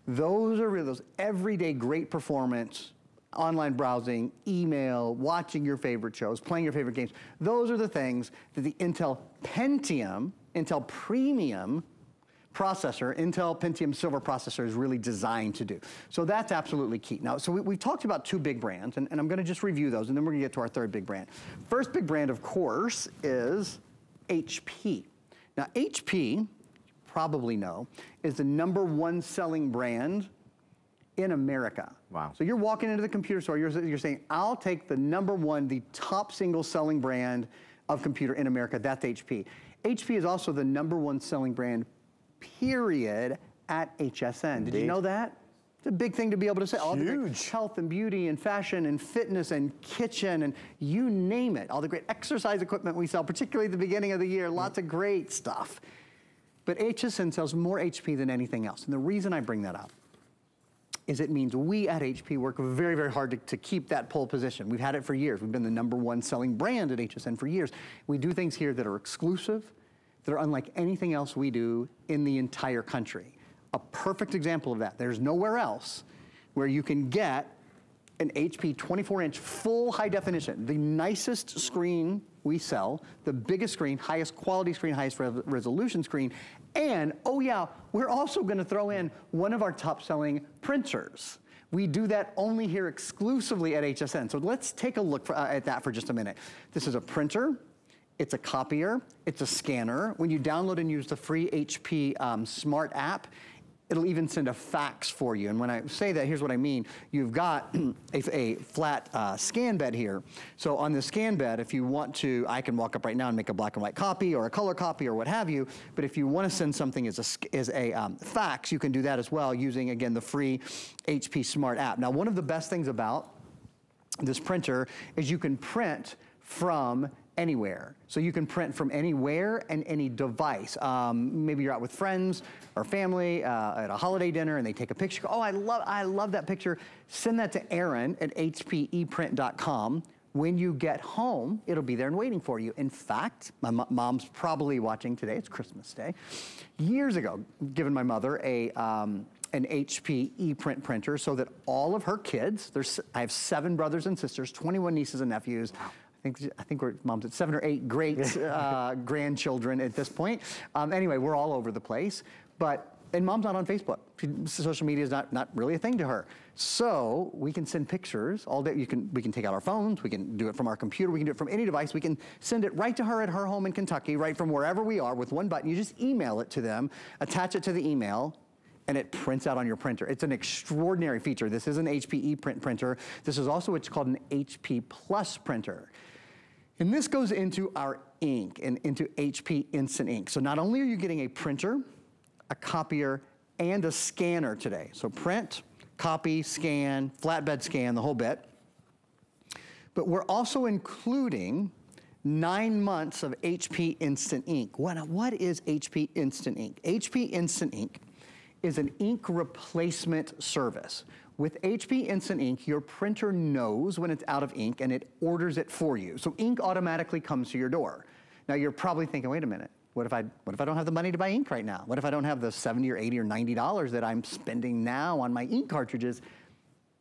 Those are really those everyday great performance online browsing, email, watching your favorite shows, playing your favorite games. Those are the things that the Intel Pentium, Intel Premium processor, Intel Pentium Silver processor is really designed to do. So that's absolutely key. Now, so we, have talked about two big brands, and, and I'm gonna just review those, and then we're gonna get to our third big brand. First big brand, of course, is HP. Now, HP, probably know, is the number one selling brand in America. Wow. So you're walking into the computer store, you're, you're saying, I'll take the number one, the top single selling brand of computer in America, that's HP. HP is also the number one selling brand, period, at HSN. Did you know that? It's a big thing to be able to say. All the great Huge. health and beauty and fashion and fitness and kitchen and you name it. All the great exercise equipment we sell, particularly at the beginning of the year, lots of great stuff. But HSN sells more HP than anything else. And the reason I bring that up is it means we at HP work very, very hard to, to keep that pole position. We've had it for years. We've been the number one selling brand at HSN for years. We do things here that are exclusive, that are unlike anything else we do in the entire country. A perfect example of that, there's nowhere else where you can get an HP 24-inch full high definition, the nicest screen we sell, the biggest screen, highest quality screen, highest re- resolution screen, and oh yeah, we're also gonna throw in one of our top selling printers. We do that only here exclusively at HSN. So let's take a look for, uh, at that for just a minute. This is a printer, it's a copier, it's a scanner. When you download and use the free HP um, Smart app, It'll even send a fax for you. And when I say that, here's what I mean. You've got a, a, flat uh, scan bed here. So on the scan bed, if you want to, I can walk up right now and make a black and white copy or a color copy or what have you. But if you want to send something as a, as a um, fax, you can do that as well using, again, the free HP Smart app. Now, one of the best things about this printer is you can print from anywhere. So you can print from anywhere and any device. Um, maybe you're out with friends or family uh, at a holiday dinner and they take a picture. Oh, I love, I love that picture. Send that to Aaron at hpeprint.com. When you get home, it'll be there and waiting for you. In fact, my mom's probably watching today. It's Christmas Day. Years ago, given my mother a um, an HP ePrint printer so that all of her kids, there's, I have seven brothers and sisters, 21 nieces and nephews. Think, I think we're, mom's at seven or eight great uh, grandchildren at this point. Um, anyway, we're all over the place. But, and mom's not on Facebook. She, social media is not, not really a thing to her. So we can send pictures all day. You can, we can take out our phones. We can do it from our computer. We can do it from any device. We can send it right to her at her home in Kentucky, right from wherever we are with one button. You just email it to them, attach it to the email, and it prints out on your printer. It's an extraordinary feature. This is an HP ePrint printer. This is also what's called an HP Plus printer. And this goes into our ink and into HP Instant Ink. So not only are you getting a printer, a copier, and a scanner today. So print, copy, scan, flatbed scan, the whole bit. But we're also including nine months of HP Instant Ink. What, what is HP Instant Ink? HP Instant Ink is an ink replacement service. With HP Instant Ink, your printer knows when it's out of ink and it orders it for you. So ink automatically comes to your door. Now you're probably thinking, wait a minute, what if I what if I don't have the money to buy ink right now? What if I don't have the 70 or 80 or 90 dollars that I'm spending now on my ink cartridges?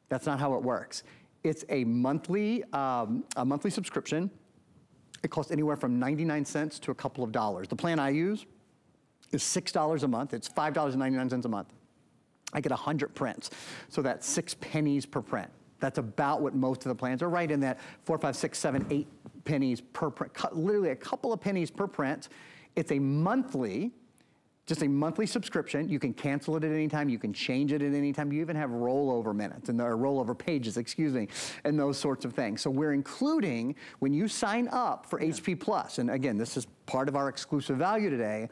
That's not how it works. It's a monthly um, a monthly subscription. It costs anywhere from 99 cents to a couple of dollars. The plan I use is $6 a month. It's $5.99 a month. I get 100 prints. So that's six pennies per print. That's about what most of the plans are, right in that four, five, six, seven, eight pennies per print, literally a couple of pennies per print. It's a monthly, just a monthly subscription. You can cancel it at any time. You can change it at any time. You even have rollover minutes and or rollover pages, excuse me, and those sorts of things. So we're including when you sign up for yeah. HP Plus, and again, this is part of our exclusive value today.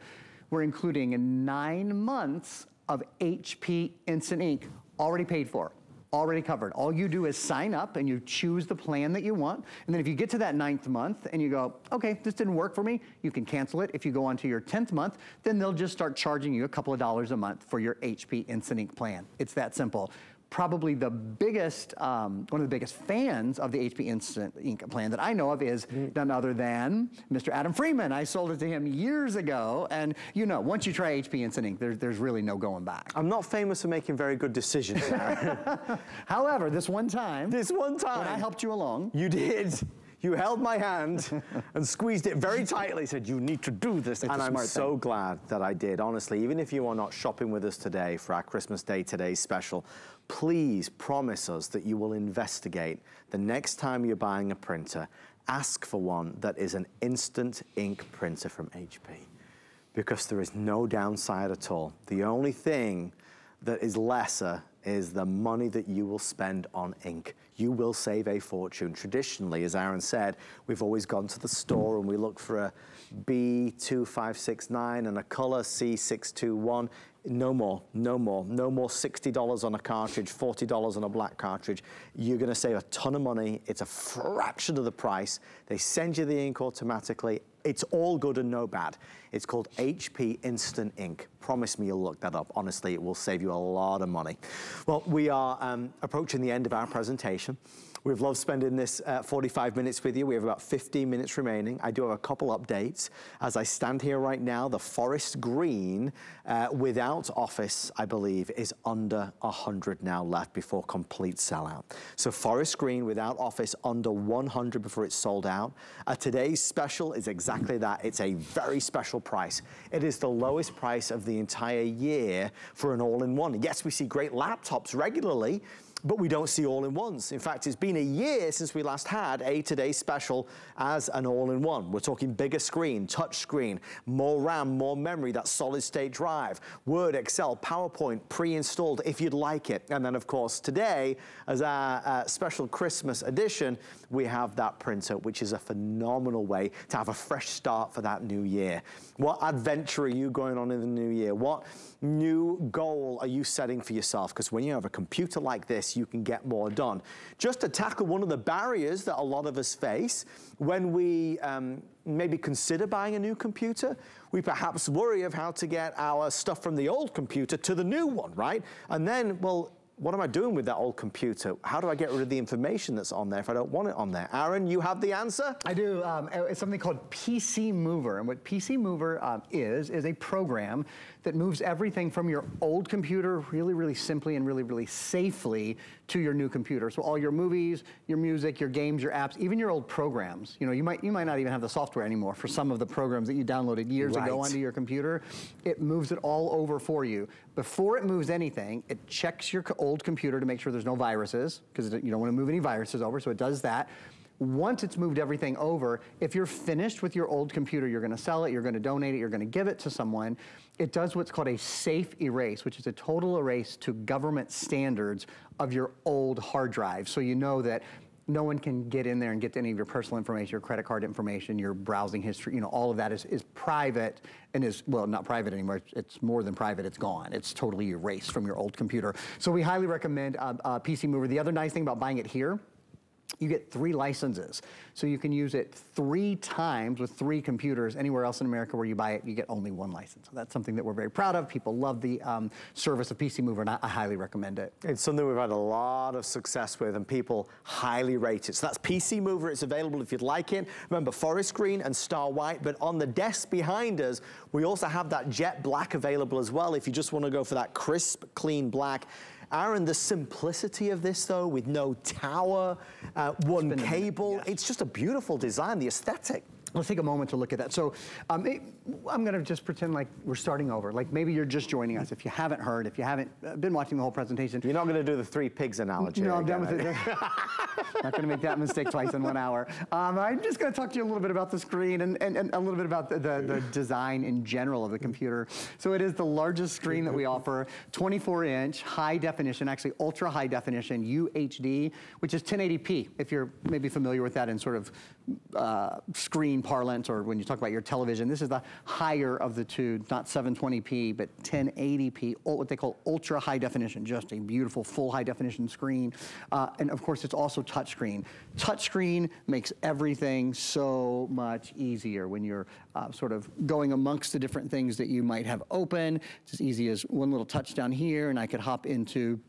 We're including nine months of HP Instant Ink already paid for, already covered. All you do is sign up and you choose the plan that you want. And then if you get to that ninth month and you go, okay, this didn't work for me, you can cancel it. If you go on to your 10th month, then they'll just start charging you a couple of dollars a month for your HP Instant Ink plan. It's that simple probably the biggest, um, one of the biggest fans of the HP Instant Ink plan that I know of is mm. none other than Mr. Adam Freeman. I sold it to him years ago, and you know, once you try HP Instant Ink, there's, there's really no going back. I'm not famous for making very good decisions, However, this one time, this one time, when I helped you along, you did. You held my hand and squeezed it very tightly, said, you need to do this. It's and I'm so thing. glad that I did, honestly. Even if you are not shopping with us today for our Christmas Day Today special, please promise us that you will investigate the next time you're buying a printer, ask for one that is an instant ink printer from HP because there is no downside at all. The only thing that is lesser is the money that you will spend on ink. You will save a fortune. Traditionally, as Aaron said, we've always gone to the store and we look for a B2569 and a color C621. No more, no more, no more $60 on a cartridge, $40 on a black cartridge. You're gonna save a ton of money. It's a fraction of the price. They send you the ink automatically. It's all good and no bad. It's called HP Instant Ink. Promise me you'll look that up. Honestly, it will save you a lot of money. Well, we are um, approaching the end of our presentation. We've loved spending this uh, 45 minutes with you. We have about 15 minutes remaining. I do have a couple updates. As I stand here right now, the forest green uh, without office, I believe, is under 100 now left before complete sellout. So forest green without office under 100 before it's sold out. Uh, today's special is exactly that. It's a very special price. It is the lowest price of the entire year for an all-in-one. Yes, we see great laptops regularly, but we don't see all-in-ones. In fact, it's been a year since we last had a Today Special as an all-in-one. We're talking bigger screen, touch screen, more RAM, more memory, that solid-state drive, Word, Excel, PowerPoint, pre-installed if you'd like it. And then, of course, today, as our uh, special Christmas edition, we have that printer, which is a phenomenal way to have a fresh start for that new year. What adventure are you going on in the new year? What new goal are you setting for yourself? Because when you have a computer like this, you can get more done. Just to tackle one of the barriers that a lot of us face when we um, maybe consider buying a new computer, we perhaps worry of how to get our stuff from the old computer to the new one, right? And then, well, what am I doing with that old computer? How do I get rid of the information that's on there if I don't want it on there? Aaron, you have the answer? I do. Um, it's something called PC Mover. And what PC Mover um, is, is a program that moves everything from your old computer really, really simply and really, really safely to your new computer. So all your movies, your music, your games, your apps, even your old programs. You know, you might, you might not even have the software anymore for some of the programs that you downloaded years right. ago onto your computer. It moves it all over for you. Before it moves anything, it checks your old computer to make sure there's no viruses, because you don't want to move any viruses over, so it does that. Once it's moved everything over, if you're finished with your old computer, you're gonna sell it, you're gonna donate it, you're gonna give it to someone, it does what's called a safe erase, which is a total erase to government standards of your old hard drive. So you know that no one can get in there and get any of your personal information, your credit card information, your browsing history, you know, all of that is, is private and is, well, not private anymore. It's more than private, it's gone. It's totally erased from your old computer. So we highly recommend uh, uh, PC Mover. The other nice thing about buying it here you get three licenses. So you can use it three times with three computers. Anywhere else in America where you buy it, you get only one license. So that's something that we're very proud of. People love the um, service of PC Mover, and I, I, highly recommend it. It's something we've had a lot of success with, and people highly rate it. So that's PC Mover. It's available if you'd like it. Remember, forest green and star white, but on the desk behind us, we also have that jet black available as well if you just want to go for that crisp, clean black. Aaron, the simplicity of this though, with no tower, uh, one cable, yes. it's just a beautiful design, the aesthetic. Let's take a moment to look at that. So um, it, I'm going to just pretend like we're starting over. Like maybe you're just joining us. If you haven't heard, if you haven't uh, been watching the whole presentation. You're not going to do the three pigs analogy. No, I'm done with it. not going to make that mistake twice in one hour. Um, I'm just going to talk to you a little bit about the screen and, and, and a little bit about the, the, the, design in general of the computer. So it is the largest screen that we offer, 24 inch, high definition, actually ultra high definition, UHD, which is 1080p, if you're maybe familiar with that in sort of uh, screen parlance or when you talk about your television. This is the higher of the two, not 720p, but 1080p, what they call ultra high definition, just a beautiful full high definition screen. Uh, and of course, it's also touchscreen. Touchscreen makes everything so much easier when you're uh, sort of going amongst the different things that you might have open. It's as easy as one little touch down here and I could hop into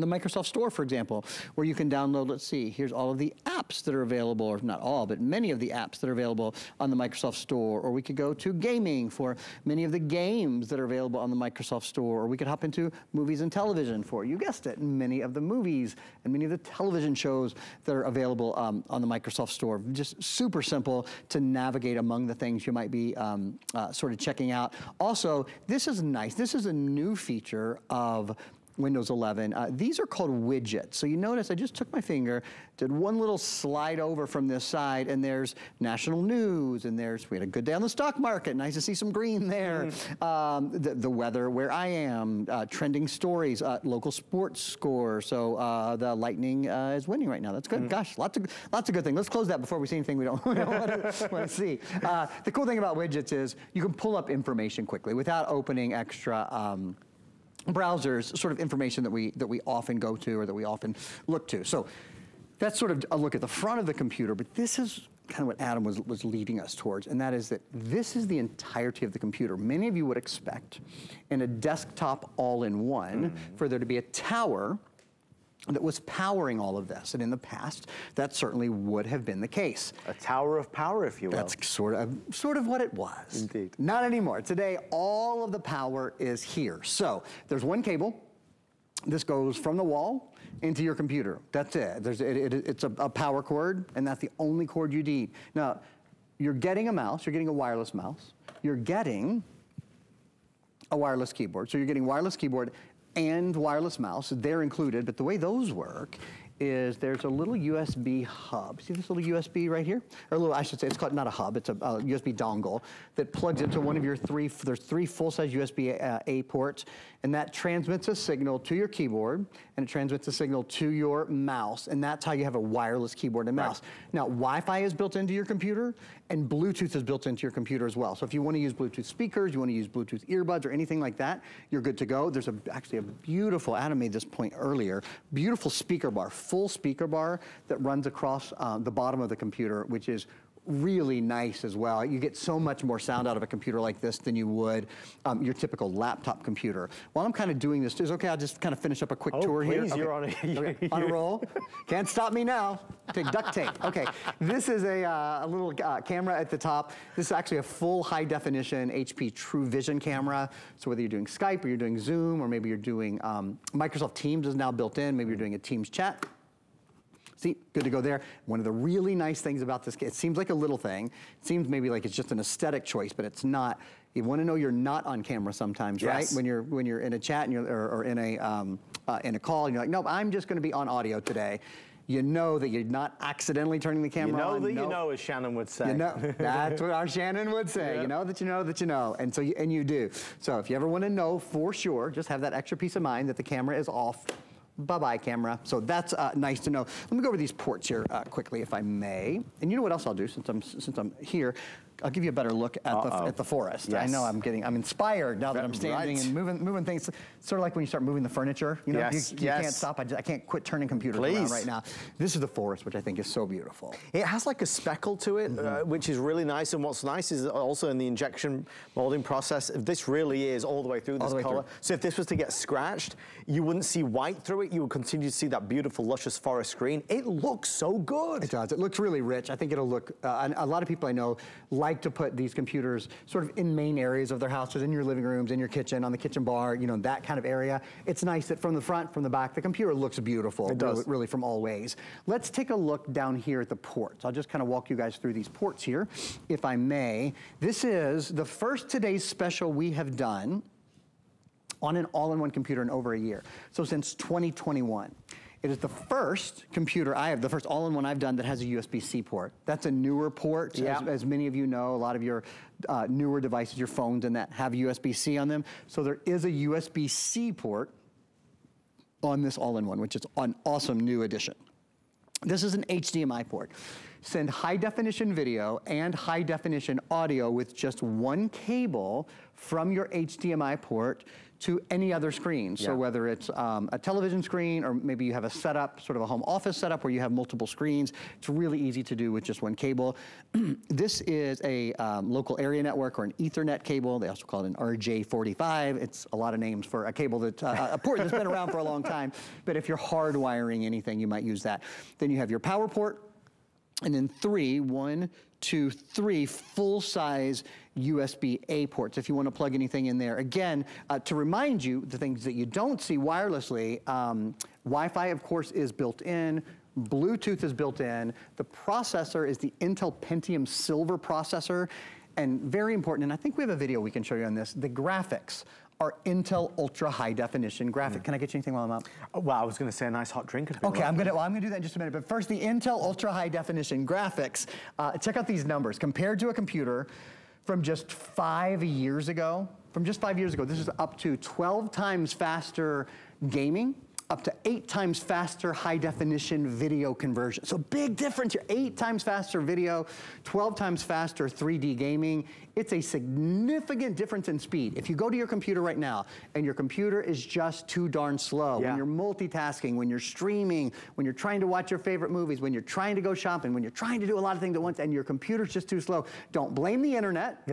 the Microsoft Store, for example, where you can download, let's see, here's all of the apps that are available, or not all, but many of the apps that are available on the Microsoft Store. Or we could go to gaming for many of the games that are available on the Microsoft Store. Or we could hop into movies and television for, you guessed it, many of the movies and many of the television shows that are available um, on the Microsoft Store. Just super simple to navigate among the things you might be um, uh, sort of checking out. Also, this is nice. This is a new feature of Windows 11. Uh, these are called widgets. So you notice I just took my finger, did one little slide over from this side, and there's national news, and there's, we had a good day on the stock market. Nice to see some green there. Mm. Um, the, the, weather where I am, uh, trending stories, uh, local sports score. So uh, the Lightning uh, is winning right now. That's good. Mm. Gosh, lots of, lots of good things. Let's close that before we see anything we don't, we don't want to see. Uh, the cool thing about widgets is you can pull up information quickly without opening extra um, browsers sort of information that we, that we often go to or that we often look to. So that's sort of a look at the front of the computer, but this is kind of what Adam was, was leading us towards, and that is that this is the entirety of the computer. Many of you would expect in a desktop all-in-one mm -hmm. for there to be a tower that was powering all of this. And in the past, that certainly would have been the case. A tower of power, if you will. That's sort of, sort of what it was. Indeed. Not anymore. Today, all of the power is here. So there's one cable. This goes from the wall into your computer. That's it. There's, it, it it's a, a power cord, and that's the only cord you need. Now, you're getting a mouse. You're getting a wireless mouse. You're getting a wireless keyboard. So you're getting wireless keyboard and wireless mouse. They're included, but the way those work is there's a little USB hub. See this little USB right here? Or a little, I should say, it's called not a hub, it's a, a USB dongle that plugs into one of your three, there's three full-size USB uh, A ports, and that transmits a signal to your keyboard, and it transmits a signal to your mouse, and that's how you have a wireless keyboard and mouse. Right. Now, Wi-Fi is built into your computer, and Bluetooth is built into your computer as well. So if you want to use Bluetooth speakers, you want to use Bluetooth earbuds or anything like that, you're good to go. There's a, actually a beautiful, Adam made this point earlier, beautiful speaker bar, full speaker bar that runs across uh, the bottom of the computer, which is really nice as well. You get so much more sound out of a computer like this than you would um, your typical laptop computer. While I'm kind of doing this, is okay, I'll just kind of finish up a quick oh, tour please, here. Okay. You're on a, okay. on a roll. Can't stop me now. Take duct tape. Okay, this is a, uh, a little uh, camera at the top. This is actually a full high definition HP True Vision camera. So whether you're doing Skype or you're doing Zoom or maybe you're doing um, Microsoft Teams is now built in, maybe you're doing a Teams chat, See, good to go there. One of the really nice things about this, it seems like a little thing. It seems maybe like it's just an aesthetic choice, but it's not. You want to know you're not on camera sometimes, yes. right? When you're when you're in a chat and you're or, or in a um, uh, in a call, and you're like, nope, I'm just going to be on audio today. You know that you're not accidentally turning the camera on. You know on. that no. you know, as Shannon would say. You know, that's what our Shannon would say. You know that you know that you know, and so you, and you do. So if you ever want to know for sure, just have that extra peace of mind that the camera is off Bye-bye, camera. So that's uh, nice to know. Let me go over these ports here uh, quickly, if I may. And you know what else I'll do since I'm since I'm here? I'll give you a better look at, uh -oh. the, at the forest. Yes. I know I'm getting, I'm inspired now that I'm standing right. and moving, moving things. Sort of like when you start moving the furniture, you know, yes. you, you yes. can't stop. I, just, I, can't quit turning computers Please. around right now. This is the forest, which I think is so beautiful. It has like a speckle to it, mm -hmm. uh, mm-hmm. which is really nice. And what's nice is also in the injection molding process, if this really is all the way through this color. Through. So if this was to get scratched, you wouldn't see white through it. You would continue to see that beautiful, luscious forest green. It looks so good. It does. It looks really rich. I think it'll look, uh, a lot of people I know like to put these computers computers sort of in main areas of their houses, in your living rooms, in your kitchen, on the kitchen bar, you know, that kind of area. It's nice that from the front, from the back, the computer looks beautiful. It does. Really, really from all ways. Let's take a look down here at the ports. I'll just kind of walk you guys through these ports here, if I may. This is the first today's special we have done on an all-in-one computer in over a year. So since 2021. It is the first computer I have, the first all-in-one I've done that has a USB-C port. That's a newer port, yeah. as, as, many of you know. A lot of your uh, newer devices, your phones and that have USB-C on them. So there is a USB-C port on this all-in-one, which is an awesome new addition. This is an HDMI port. Send high definition video and high definition audio with just one cable from your HDMI port to any other screen. Yeah. So whether it's um, a television screen or maybe you have a setup, sort of a home office setup where you have multiple screens, it's really easy to do with just one cable. this is a um, local area network or an ethernet cable. They also call it an RJ45. It's a lot of names for a cable that, uh, a port that's been around for a long time. But if you're hardwiring anything, you might use that. Then you have your power port, and then three, one, two, three full-size USB-A ports if you want to plug anything in there. Again, uh, to remind you, the things that you don't see wirelessly, um, Wi-Fi, of course, is built in. Bluetooth is built in. The processor is the Intel Pentium Silver processor. And very important, and I think we have a video we can show you on this, the graphics are Intel Ultra High Definition graphic. Mm. Can I get you anything while I'm up? Oh, well, I was going to say a nice hot drink. Okay, I'm going to well, I'm going to do that in just a minute. But first, the Intel Ultra High Definition graphics. Uh, check out these numbers compared to a computer from just five years ago. From just five years ago, this is up to 12 times faster gaming up to eight times faster high definition video conversion. So big difference here, eight times faster video, 12 times faster 3D gaming. It's a significant difference in speed. If you go to your computer right now and your computer is just too darn slow, yeah. when you're multitasking, when you're streaming, when you're trying to watch your favorite movies, when you're trying to go shopping, when you're trying to do a lot of things at once and your computer's just too slow, don't blame the internet.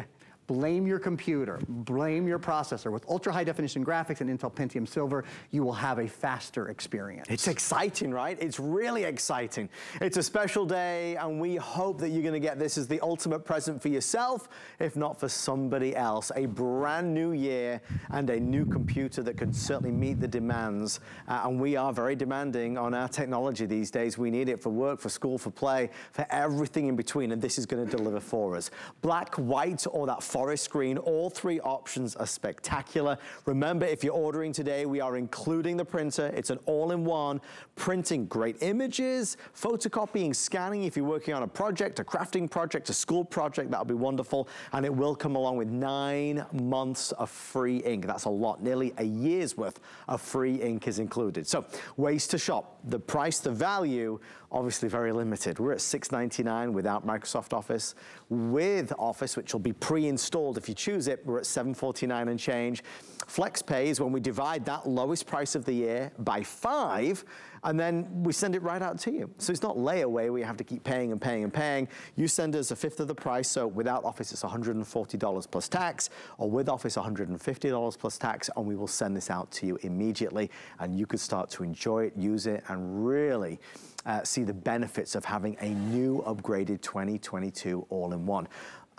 Blame your computer, blame your processor. With ultra high definition graphics and Intel Pentium Silver, you will have a faster experience. It's exciting, right? It's really exciting. It's a special day and we hope that you're gonna get this as the ultimate present for yourself, if not for somebody else. A brand new year and a new computer that can certainly meet the demands. Uh, and we are very demanding on our technology these days. We need it for work, for school, for play, for everything in between. And this is gonna deliver for us. Black, white, or that forest green. All three options are spectacular. Remember, if you're ordering today, we are including the printer. It's an all-in-one, printing great images, photocopying, scanning. If you're working on a project, a crafting project, a school project, that'll be wonderful. And it will come along with nine months of free ink. That's a lot. Nearly a year's worth of free ink is included. So ways to shop. The price, the value, obviously very limited. We're at $6.99 without Microsoft Office. With Office, which will be pre-installed if you choose it, we're at $7.49 and change. FlexPay is when we divide that lowest price of the year by five, and then we send it right out to you. So it's not layaway where you have to keep paying and paying and paying. You send us a fifth of the price, so without Office it's $140 plus tax, or with Office $150 plus tax, and we will send this out to you immediately, and you could start to enjoy it, use it, and really uh, see the benefits of having a new upgraded 2022 all-in-one.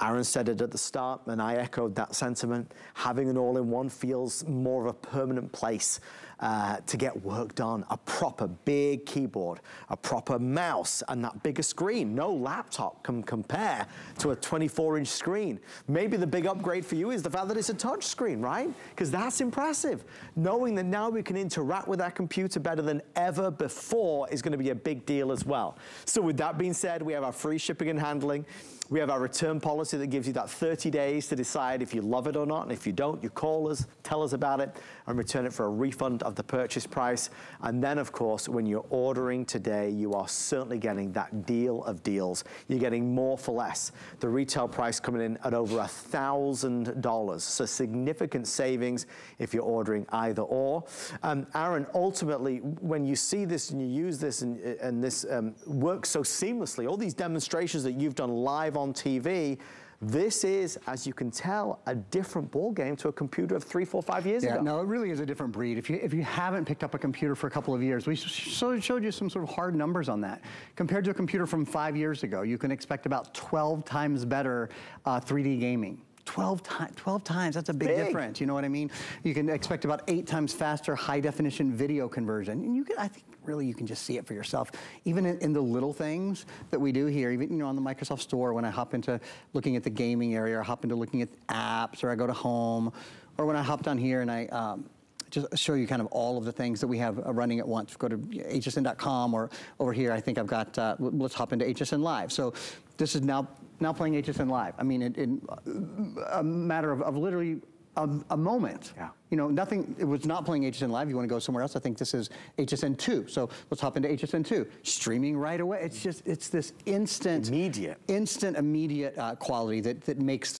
Aaron said it at the start, and I echoed that sentiment. Having an all-in-one feels more of a permanent place uh, to get work done. A proper big keyboard, a proper mouse, and that bigger screen. No laptop can compare to a 24-inch screen. Maybe the big upgrade for you is the fact that it's a touch screen, right? Because that's impressive. Knowing that now we can interact with our computer better than ever before is going to be a big deal as well. So with that being said, we have our free shipping and handling. We have our return policy that gives you that 30 days to decide if you love it or not. And if you don't, you call us, tell us about it, and return it for a refund of the purchase price. And then, of course, when you're ordering today, you are certainly getting that deal of deals. You're getting more for less. The retail price coming in at over $1,000. So significant savings if you're ordering either or. Um, Aaron, ultimately, when you see this and you use this and, and this um, works so seamlessly, all these demonstrations that you've done live on TV, this is, as you can tell, a different ball game to a computer of three, four, five years yeah, ago. no, it really is a different breed. If you if you haven't picked up a computer for a couple of years, we showed you some sort of hard numbers on that. Compared to a computer from five years ago, you can expect about 12 times better uh, 3D gaming. 12, 12 times, that's a big, big, difference, you know what I mean? You can expect about eight times faster high definition video conversion. And you can, I think really you can just see it for yourself. Even in, in, the little things that we do here, even you know on the Microsoft Store, when I hop into looking at the gaming area, or hop into looking at apps, or I go to home, or when I hop down here and I um, just show you kind of all of the things that we have uh, running at once. Go to hsn.com or over here, I think I've got, uh, let's hop into HSN Live. So this is now now playing HSN Live. I mean, in, in a matter of, of literally a, a, moment. Yeah. You know, nothing, it was not playing HSN Live. You want to go somewhere else? I think this is HSN 2. So let's hop into HSN 2. Streaming right away. It's just, it's this instant. Immediate. Instant, immediate uh, quality that, that makes